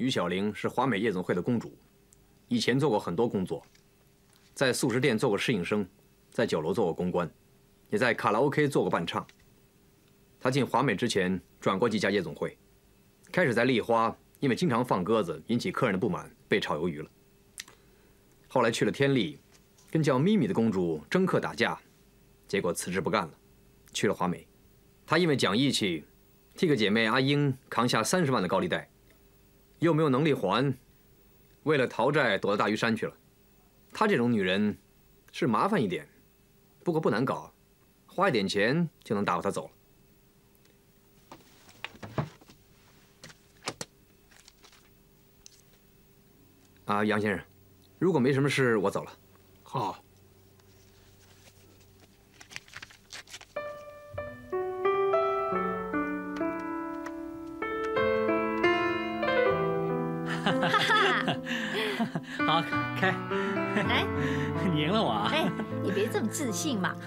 于小玲是华美夜总会的公主，以前做过很多工作，在素食店做过侍应生，在酒楼做过公关，也在卡拉 OK 做过伴唱。她进华美之前转过几家夜总会，开始在丽花，因为经常放鸽子引起客人的不满，被炒鱿鱼了。后来去了天丽，跟叫咪咪的公主争客打架，结果辞职不干了，去了华美。她因为讲义气，替个姐妹阿英扛下三十万的高利贷，又没有能力还，为了逃债躲到大屿山去了。她这种女人是麻烦一点，不过不难搞，花一点钱就能打发她走了。啊，杨先生，如果没什么事，我走了。好。开。来，[LAUGHS] 你赢了我啊！哎，你别这么自信嘛。[LAUGHS]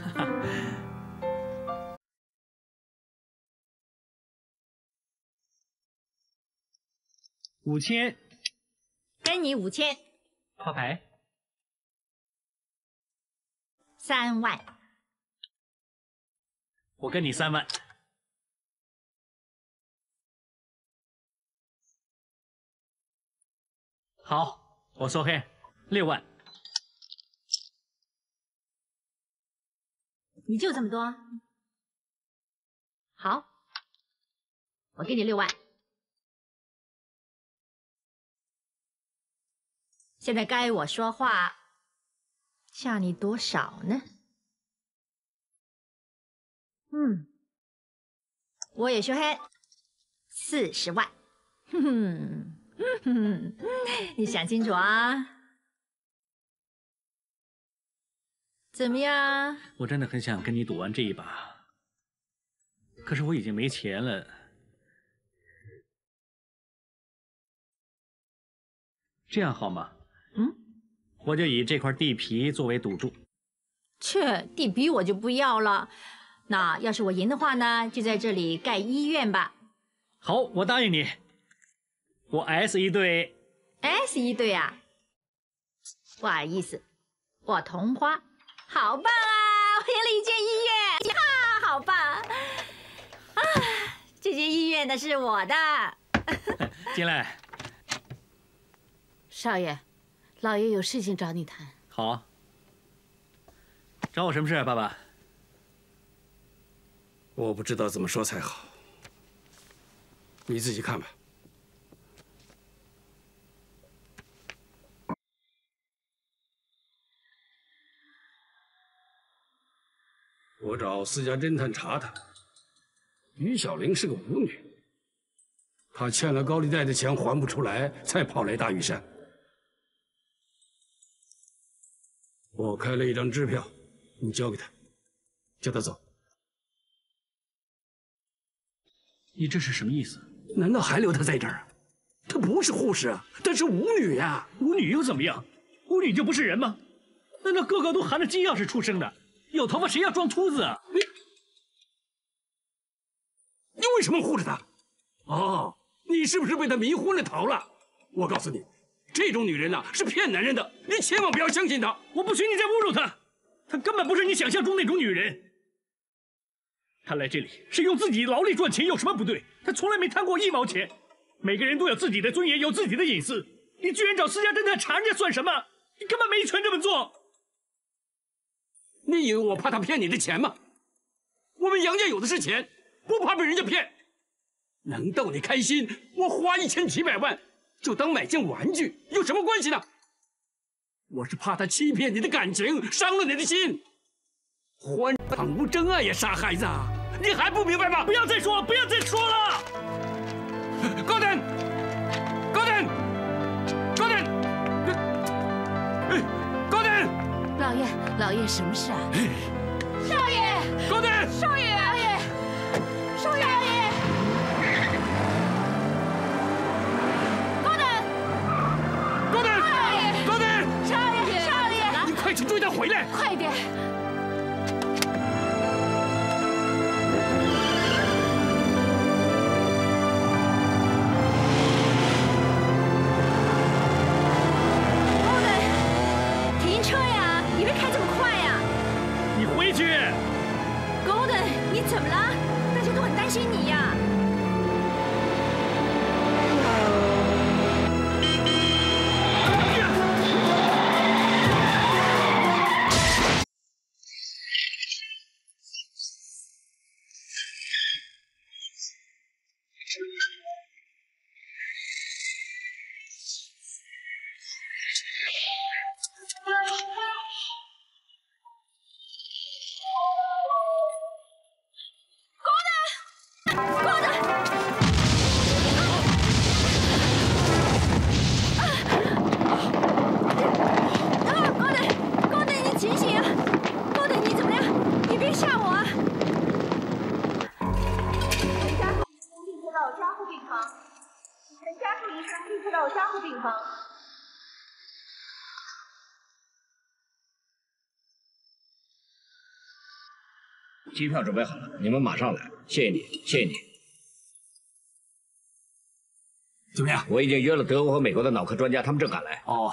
五千，跟你五千，发牌。三万，我跟你三万。好，我收黑，六万。你就这么多？好，我给你六万。现在该我说话，下你多少呢？嗯，我也说黑，四十万。哼 [LAUGHS] 哼。哼，[LAUGHS] 你想清楚啊！怎么样？我真的很想跟你赌完这一把，可是我已经没钱了。这样好吗？嗯，我就以这块地皮作为赌注。切，地皮我就不要了。那要是我赢的话呢，就在这里盖医院吧。好，我答应你。我 S 一队，S 一队啊，不好意思，我同花，好棒啊！我赢了一间医院，呀，好棒！啊，这间医院的是我的。[LAUGHS] 进来，少爷，老爷有事情找你谈。好，找我什么事啊，爸爸？我不知道怎么说才好，你自己看吧。我找私家侦探查他，于小玲是个舞女，她欠了高利贷的钱还不出来，才跑来大屿山。我开了一张支票，你交给他，叫他走。你这是什么意思？难道还留他在这儿啊？她不是护士啊，她是舞女呀。舞女又怎么样？舞女就不是人吗？难道个个都含着金钥匙出生的？有头发谁要装秃子啊？你你为什么护着他？哦，你是不是被他迷昏了头了？我告诉你，这种女人呐是骗男人的，你千万不要相信她。我不许你再侮辱她，她根本不是你想象中那种女人。她来这里是用自己劳力赚钱，有什么不对？她从来没贪过一毛钱。每个人都有自己的尊严，有自己的隐私。你居然找私家侦探查人家算什么？你根本没权这么做。你以为我怕他骗你的钱吗？我们杨家有的是钱，不怕被人家骗。能逗你开心，我花一千几百万就当买件玩具，有什么关系呢？我是怕他欺骗你的感情，伤了你的心。欢倘无真爱呀，傻孩子，你还不明白吗？不要再说了，不要再说了。高登，高登，高登，高登。老爷，老爷，什么事啊？少爷，高登，少爷，少爷，少爷，高登，高登，少爷，高登，少爷，少爷，你快去追他回来！快点！机票准备好了，你们马上来。谢谢你，谢谢你。怎么样？我已经约了德国和美国的脑科专家，他们正赶来。哦，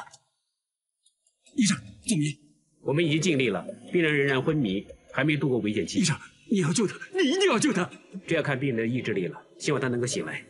医生，证明我们已经尽力了，病人仍然昏迷，还没度过危险期。医生，你要救他，你一定要救他。这要看病人的意志力了，希望他能够醒来。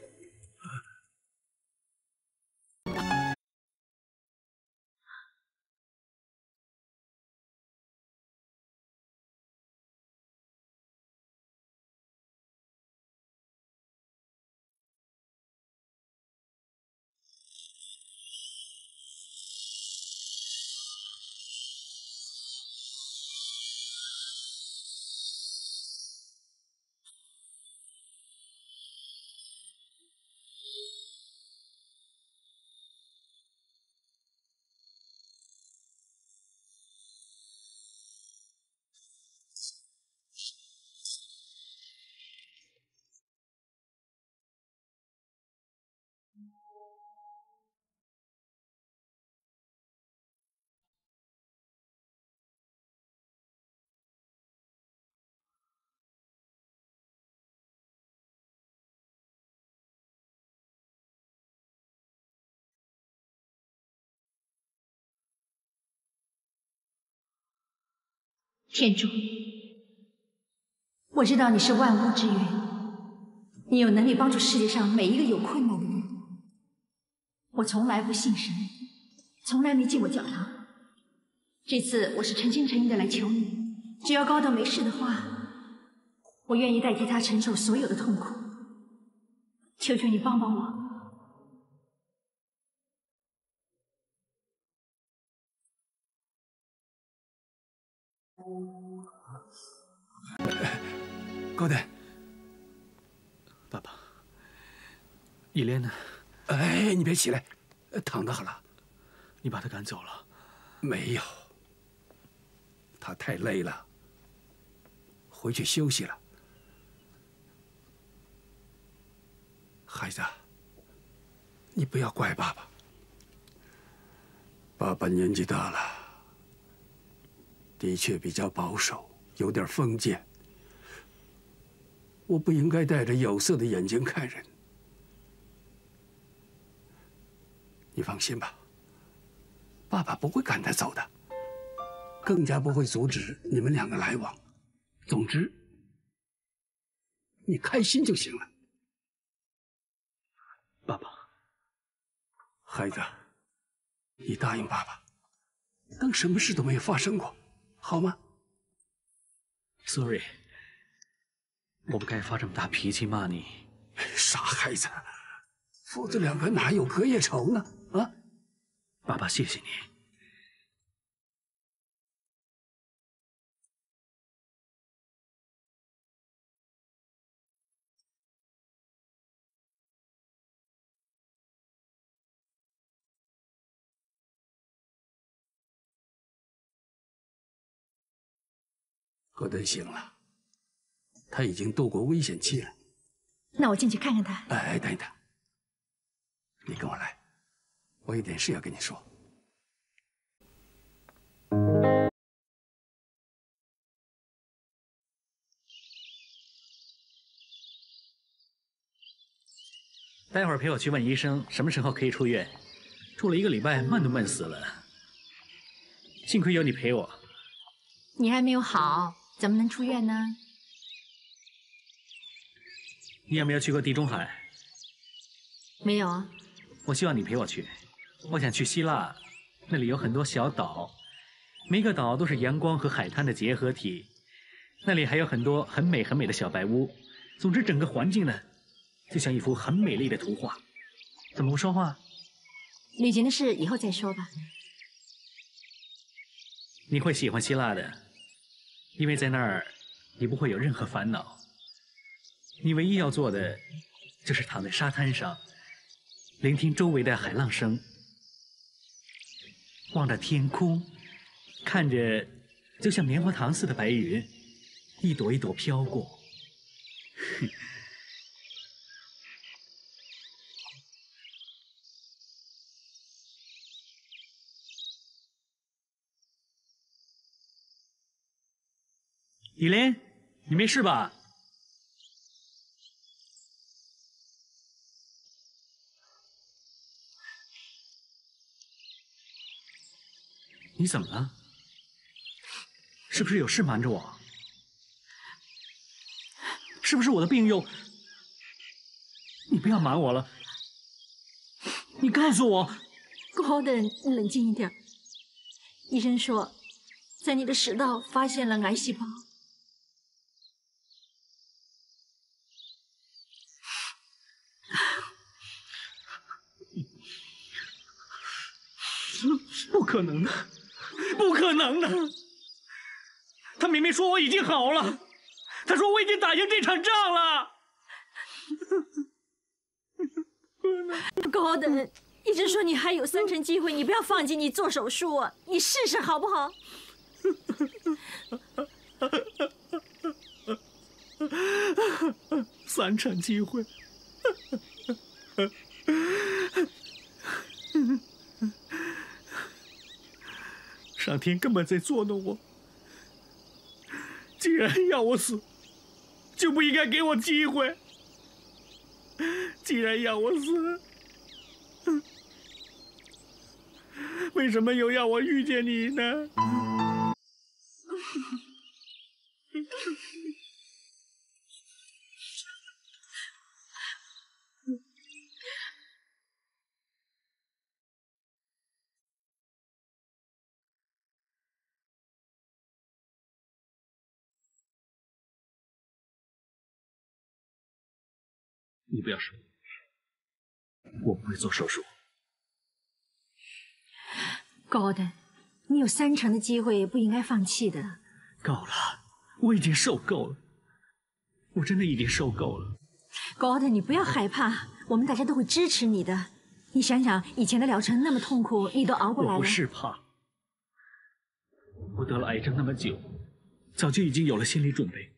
天主，我知道你是万物之源，你有能力帮助世界上每一个有困难的人。我从来不信神，从来没进过教堂。这次我是诚心诚意的来求你，只要高德没事的话，我愿意代替他承受所有的痛苦。求求你帮帮我。[LAUGHS] 高登，爸爸，伊莲呢？哎，你别起来，躺着好了。你把他赶走了？没有，他太累了，回去休息了。孩子，你不要怪爸爸。爸爸年纪大了，的确比较保守，有点封建。我不应该戴着有色的眼睛看人。你放心吧，爸爸不会赶他走的，更加不会阻止你们两个来往。总之，你开心就行了。爸爸，孩子，你答应爸爸，当什么事都没有发生过，好吗？Sorry，我不该发这么大脾气骂你。[LAUGHS] 傻孩子，父子两个哪有隔夜仇呢？啊，爸爸，谢谢你。戈登醒了，他已经度过危险期了。那我进去看看他。哎，等一等，你跟我来，我有点事要跟你说。待会儿陪我去问医生什么时候可以出院。住了一个礼拜，闷都闷死了。幸亏有你陪我。你还没有好，怎么能出院呢？你有没有去过地中海？没有啊。我希望你陪我去。我想去希腊，那里有很多小岛，每个岛都是阳光和海滩的结合体。那里还有很多很美很美的小白屋。总之，整个环境呢，就像一幅很美丽的图画。怎么不说话？旅行的事以后再说吧。你会喜欢希腊的，因为在那儿你不会有任何烦恼。你唯一要做的，就是躺在沙滩上，聆听周围的海浪声，望着天空，看着就像棉花糖似的白云，一朵一朵飘过。[LAUGHS] 雨林，你没事吧？你怎么了？是不是有事瞒着我？是不是我的病又……你不要瞒我了，你告诉我。高登，你冷静一点。医生说，在你的食道发现了癌细胞。不可能的，[LAUGHS] 不可能的！他明明说我已经好了，他说我已经打赢这场仗了。[LAUGHS] 高登，一直说你还有三成机会，你不要放弃，你做手术，你试试好不好？[LAUGHS] 三成机会。上天根本在捉弄我。既然要我死，就不应该给我机会。既然要我死，[LAUGHS] 为什么又要我遇见你呢？[LAUGHS] 你不要说，我不会做手术。高登，你有三成的机会，不应该放弃的。够了，我已经受够了，我真的已经受够了。高登，你不要害怕，我们大家都会支持你的。你想想，以前的疗程那么痛苦，你都熬过来了。我不是怕，我得了癌症那么久，早就已经有了心理准备。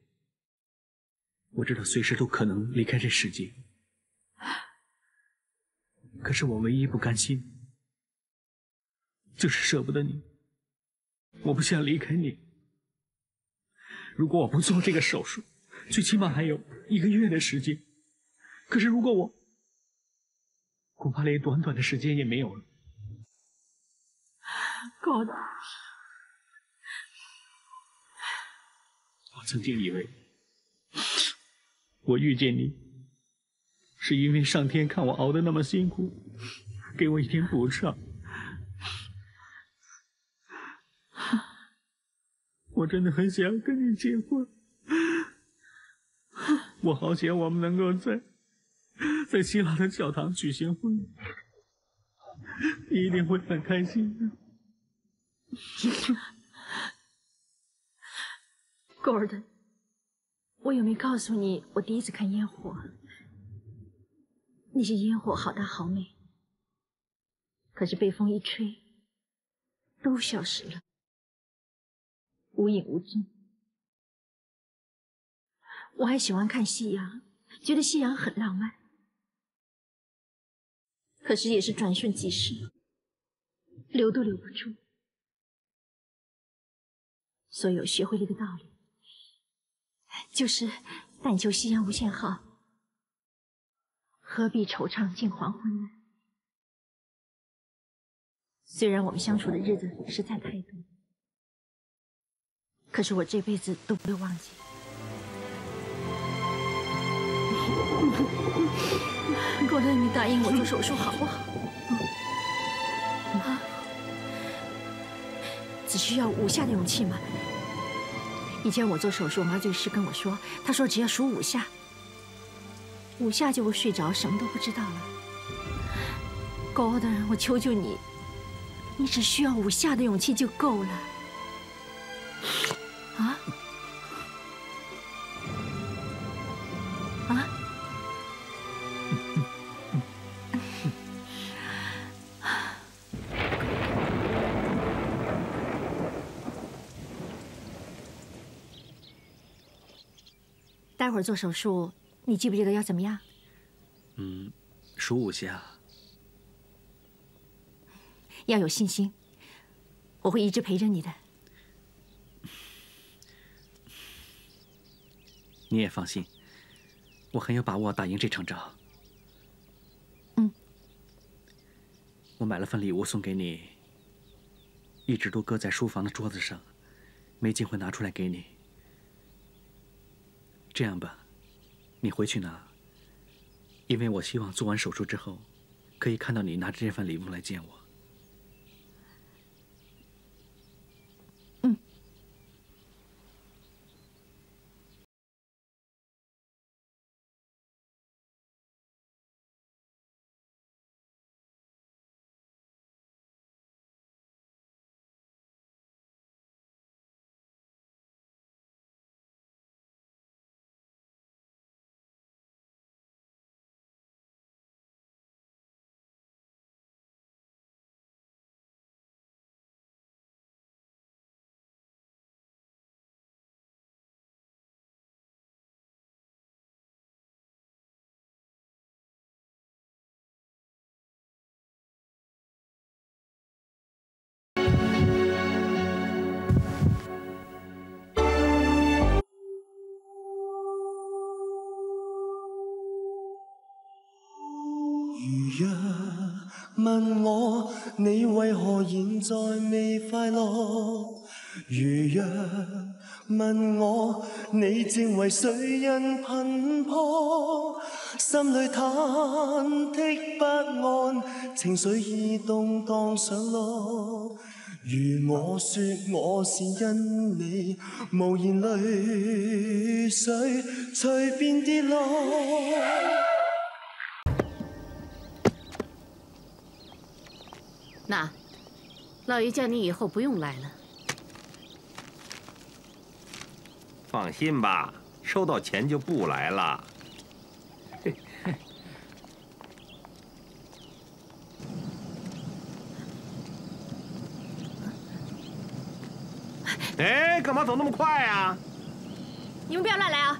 我知道随时都可能离开这世界，可是我唯一不甘心，就是舍不得你。我不想离开你。如果我不做这个手术，最起码还有一个月的时间。可是如果我，恐怕连短短的时间也没有了。高的，我曾经以为。我遇见你，是因为上天看我熬得那么辛苦，给我一点补偿。我真的很想跟你结婚，我好想我们能够在在希腊的教堂举行婚礼，你一定会很开心的。Gordon。我有没有告诉你，我第一次看烟火，那些烟火好大好美，可是被风一吹，都消失了，无影无踪。我还喜欢看夕阳，觉得夕阳很浪漫，可是也是转瞬即逝，留都留不住。所以我学会了一个道理。就是但求夕阳无限好，何必惆怅近黄昏呢？虽然我们相处的日子实在太多，可是我这辈子都不会忘记。郭乐，你答应我做手术好不好？啊，只需要五下的勇气嘛？以前我做手术，麻醉师跟我说，他说只要数五下，五下就会睡着，什么都不知道了。高的，我求求你，你只需要五下的勇气就够了。啊？啊？待会儿做手术，你记不记得要怎么样？嗯，数五下。要有信心，我会一直陪着你的。你也放心，我很有把握打赢这场仗。嗯，我买了份礼物送给你，一直都搁在书房的桌子上，没机会拿出来给你。这样吧，你回去拿，因为我希望做完手术之后，可以看到你拿着这份礼物来见我。问我你为何现在未快乐，如若问我你正为谁人频扑，心里忐忑不安，情绪已动荡上落。如我说我是因你，无言泪水随便跌落。那，老爷叫你以后不用来了。放心吧，收到钱就不来了。[LAUGHS] 哎，干嘛走那么快啊？你们不要乱来啊！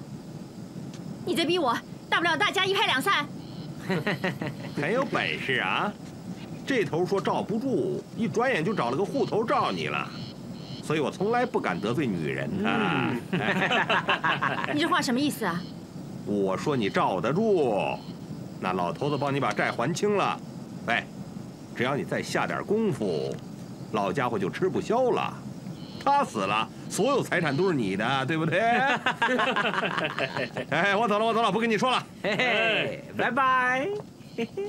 你在逼我，大不了大家一拍两散。[LAUGHS] 很有本事啊！这头说罩不住，一转眼就找了个户头罩你了。所以我从来不敢得罪女人啊。[LAUGHS] 你这话什么意思啊？我说你罩得住，那老头子帮你把债还清了。喂，只要你再下点功夫，老家伙就吃不消了。他死了，所有财产都是你的，对不对？[LAUGHS] 哎，我走了，我走了，不跟你说了。嘿嘿，拜拜。嘿嘿。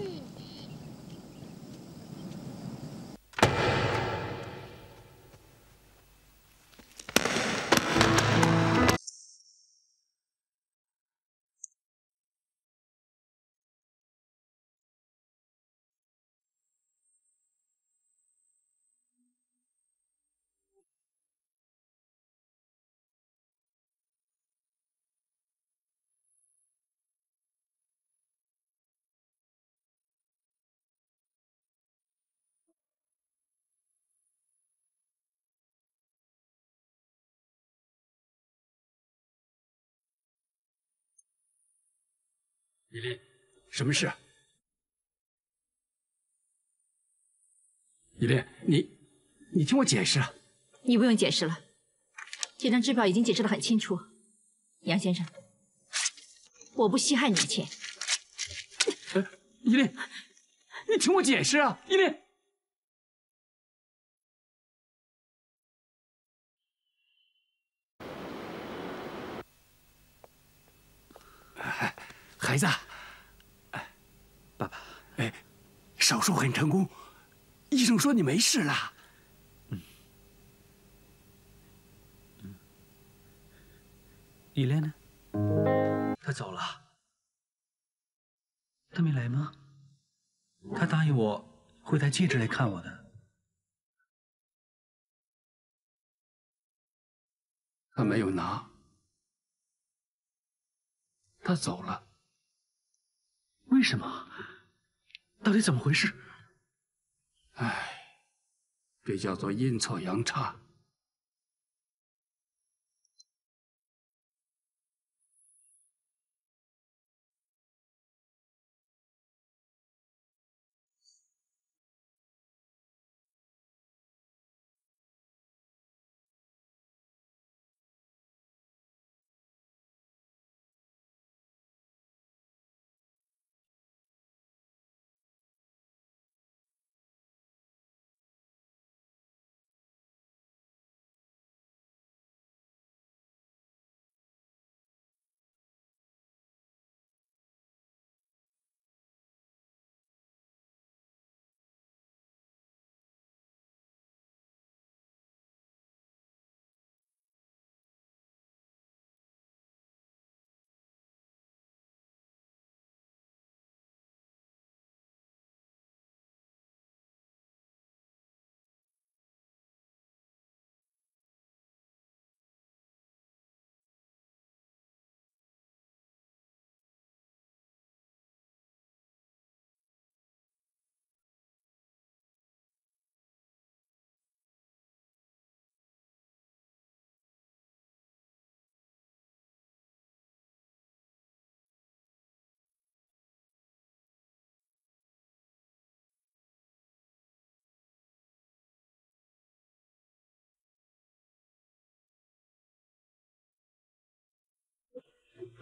依琳，什么事？依琳，你，你听我解释啊！你不用解释了，这张支票已经解释的很清楚。杨先生，我不稀罕你的钱。依琳，你听我解释啊！依琳。孩子，哎，爸爸，哎，手术很成功，医生说你没事了。伊莲呢？她走了。他没来吗？他答应我会带戒指来看我的。他没有拿，他走了。为什么？到底怎么回事？唉，这叫做阴错阳差。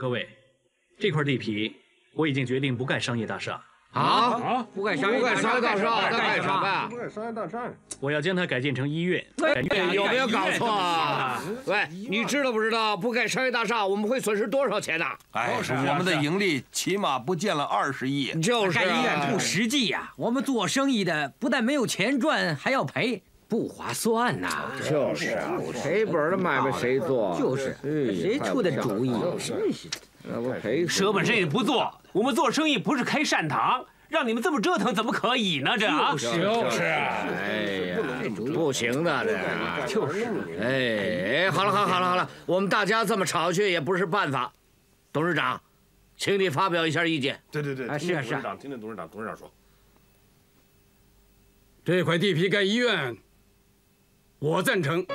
各位，这块地皮我已经决定不盖商业大厦。啊！不盖商业大厦，那盖什么呀？不盖商业大厦，我要将它改建成医院。有没有搞错啊？喂，你知道不知道不盖商业大厦我们会损失多少钱呢？哎，我们的盈利起码不见了二十亿。就是盖医院不实际呀！我们做生意的不但没有钱赚，还要赔，不划算呐。就是啊，赔本的买卖谁做？就是，谁出的主意？那不赔舍本生意不做，我们做生意不是开善堂，让你们这么折腾怎么可以呢？这啊，就是，哎呀，不行的这，就是，哎哎，好了好了好了好了，我们大家这么吵去也不是办法。董事长，请你发表一下意见。对对对，啊是啊是啊董事长，听听董事长，董事长说。这块地皮盖医院，我赞成。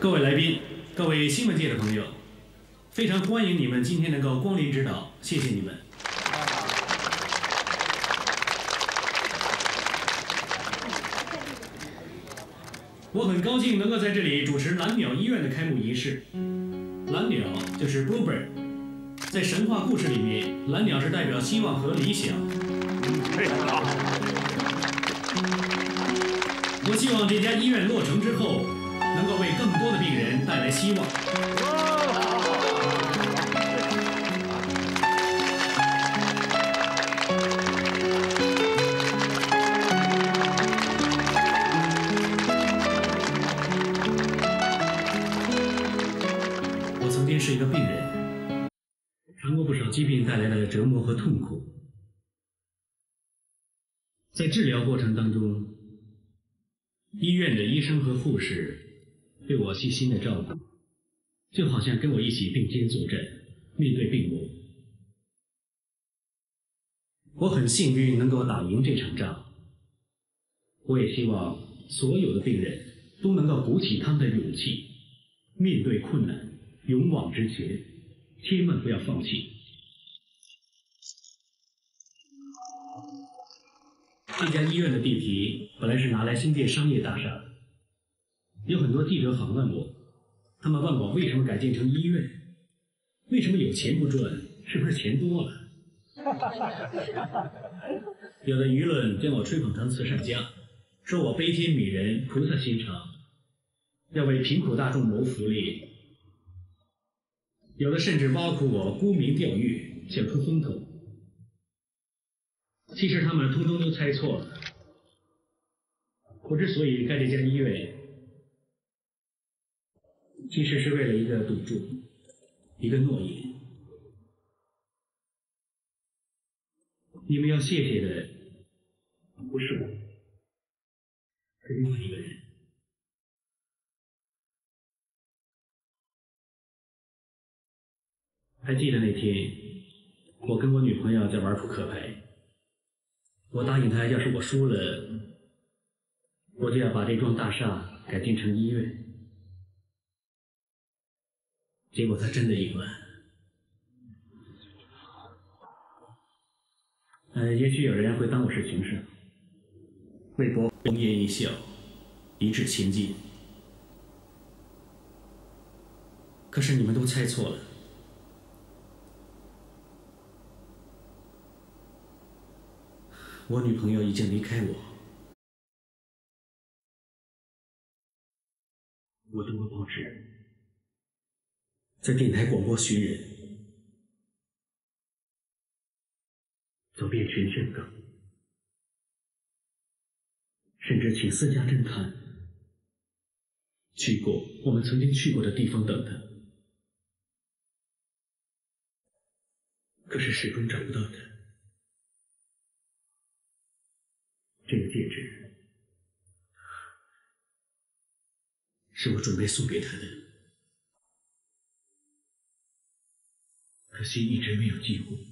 各位来宾，各位新闻界的朋友，非常欢迎你们今天能够光临指导，谢谢你们。我很高兴能够在这里主持蓝鸟医院的开幕仪式。蓝鸟就是 bluebird，在神话故事里面，蓝鸟是代表希望和理想。非常好。我希望这家医院落成之后，能够为更多的病人带来希望。折磨和痛苦。在治疗过程当中，医院的医生和护士对我细心的照顾，就好像跟我一起并肩作战，面对病魔。我很幸运能够打赢这场仗。我也希望所有的病人都能够鼓起他们的勇气，面对困难，勇往直前，千万不要放弃。这家医院的地皮本来是拿来兴建商业大厦的，有很多记者访问我，他们问我为什么改建成医院，为什么有钱不赚，是不是钱多了？[LAUGHS] 有的舆论将我吹捧成慈善家，说我悲天悯人、菩萨心肠，要为贫苦大众谋福利。有的甚至挖苦我沽名钓誉，想出风头。其实他们通通都猜错了。我之所以盖这家医院，其实是为了一个赌注，一个诺言。你们要谢谢的不是我，是另外一个人。还记得那天，我跟我女朋友在玩扑克牌，我答应他，要是我输了，我就要把这幢大厦改建成医院。结果他真的赢了。呃，也许有人会当我是情圣，为博红颜一笑，一掷千金。可是你们都猜错了。我女朋友已经离开我，我登过报纸，在电台广播寻人，走遍全香港，甚至请私家侦探。去过我们曾经去过的地方等他，可是始终找不到他。这个戒指是我准备送给他的，可惜一直没有机会。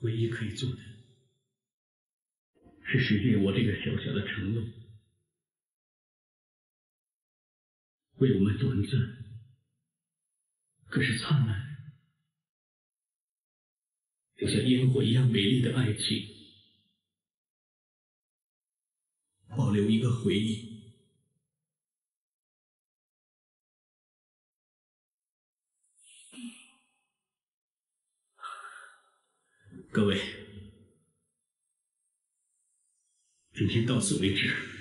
唯一可以做的，是实现我这个小小的承诺，为我们短暂可是灿烂。就像烟火一样美丽的爱情，保留一个回忆。各位，今天到此为止。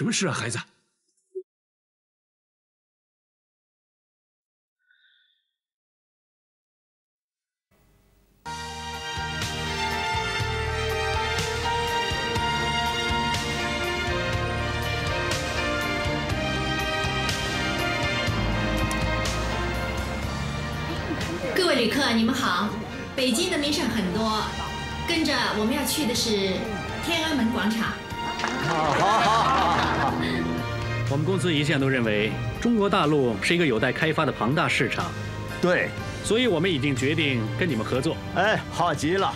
什么事啊，孩子？各位旅客，你们好。北京的名胜很多，跟着我们要去的是天安门广场。我们公司一向都认为中国大陆是一个有待开发的庞大市场，对，所以我们已经决定跟你们合作。哎，好极了。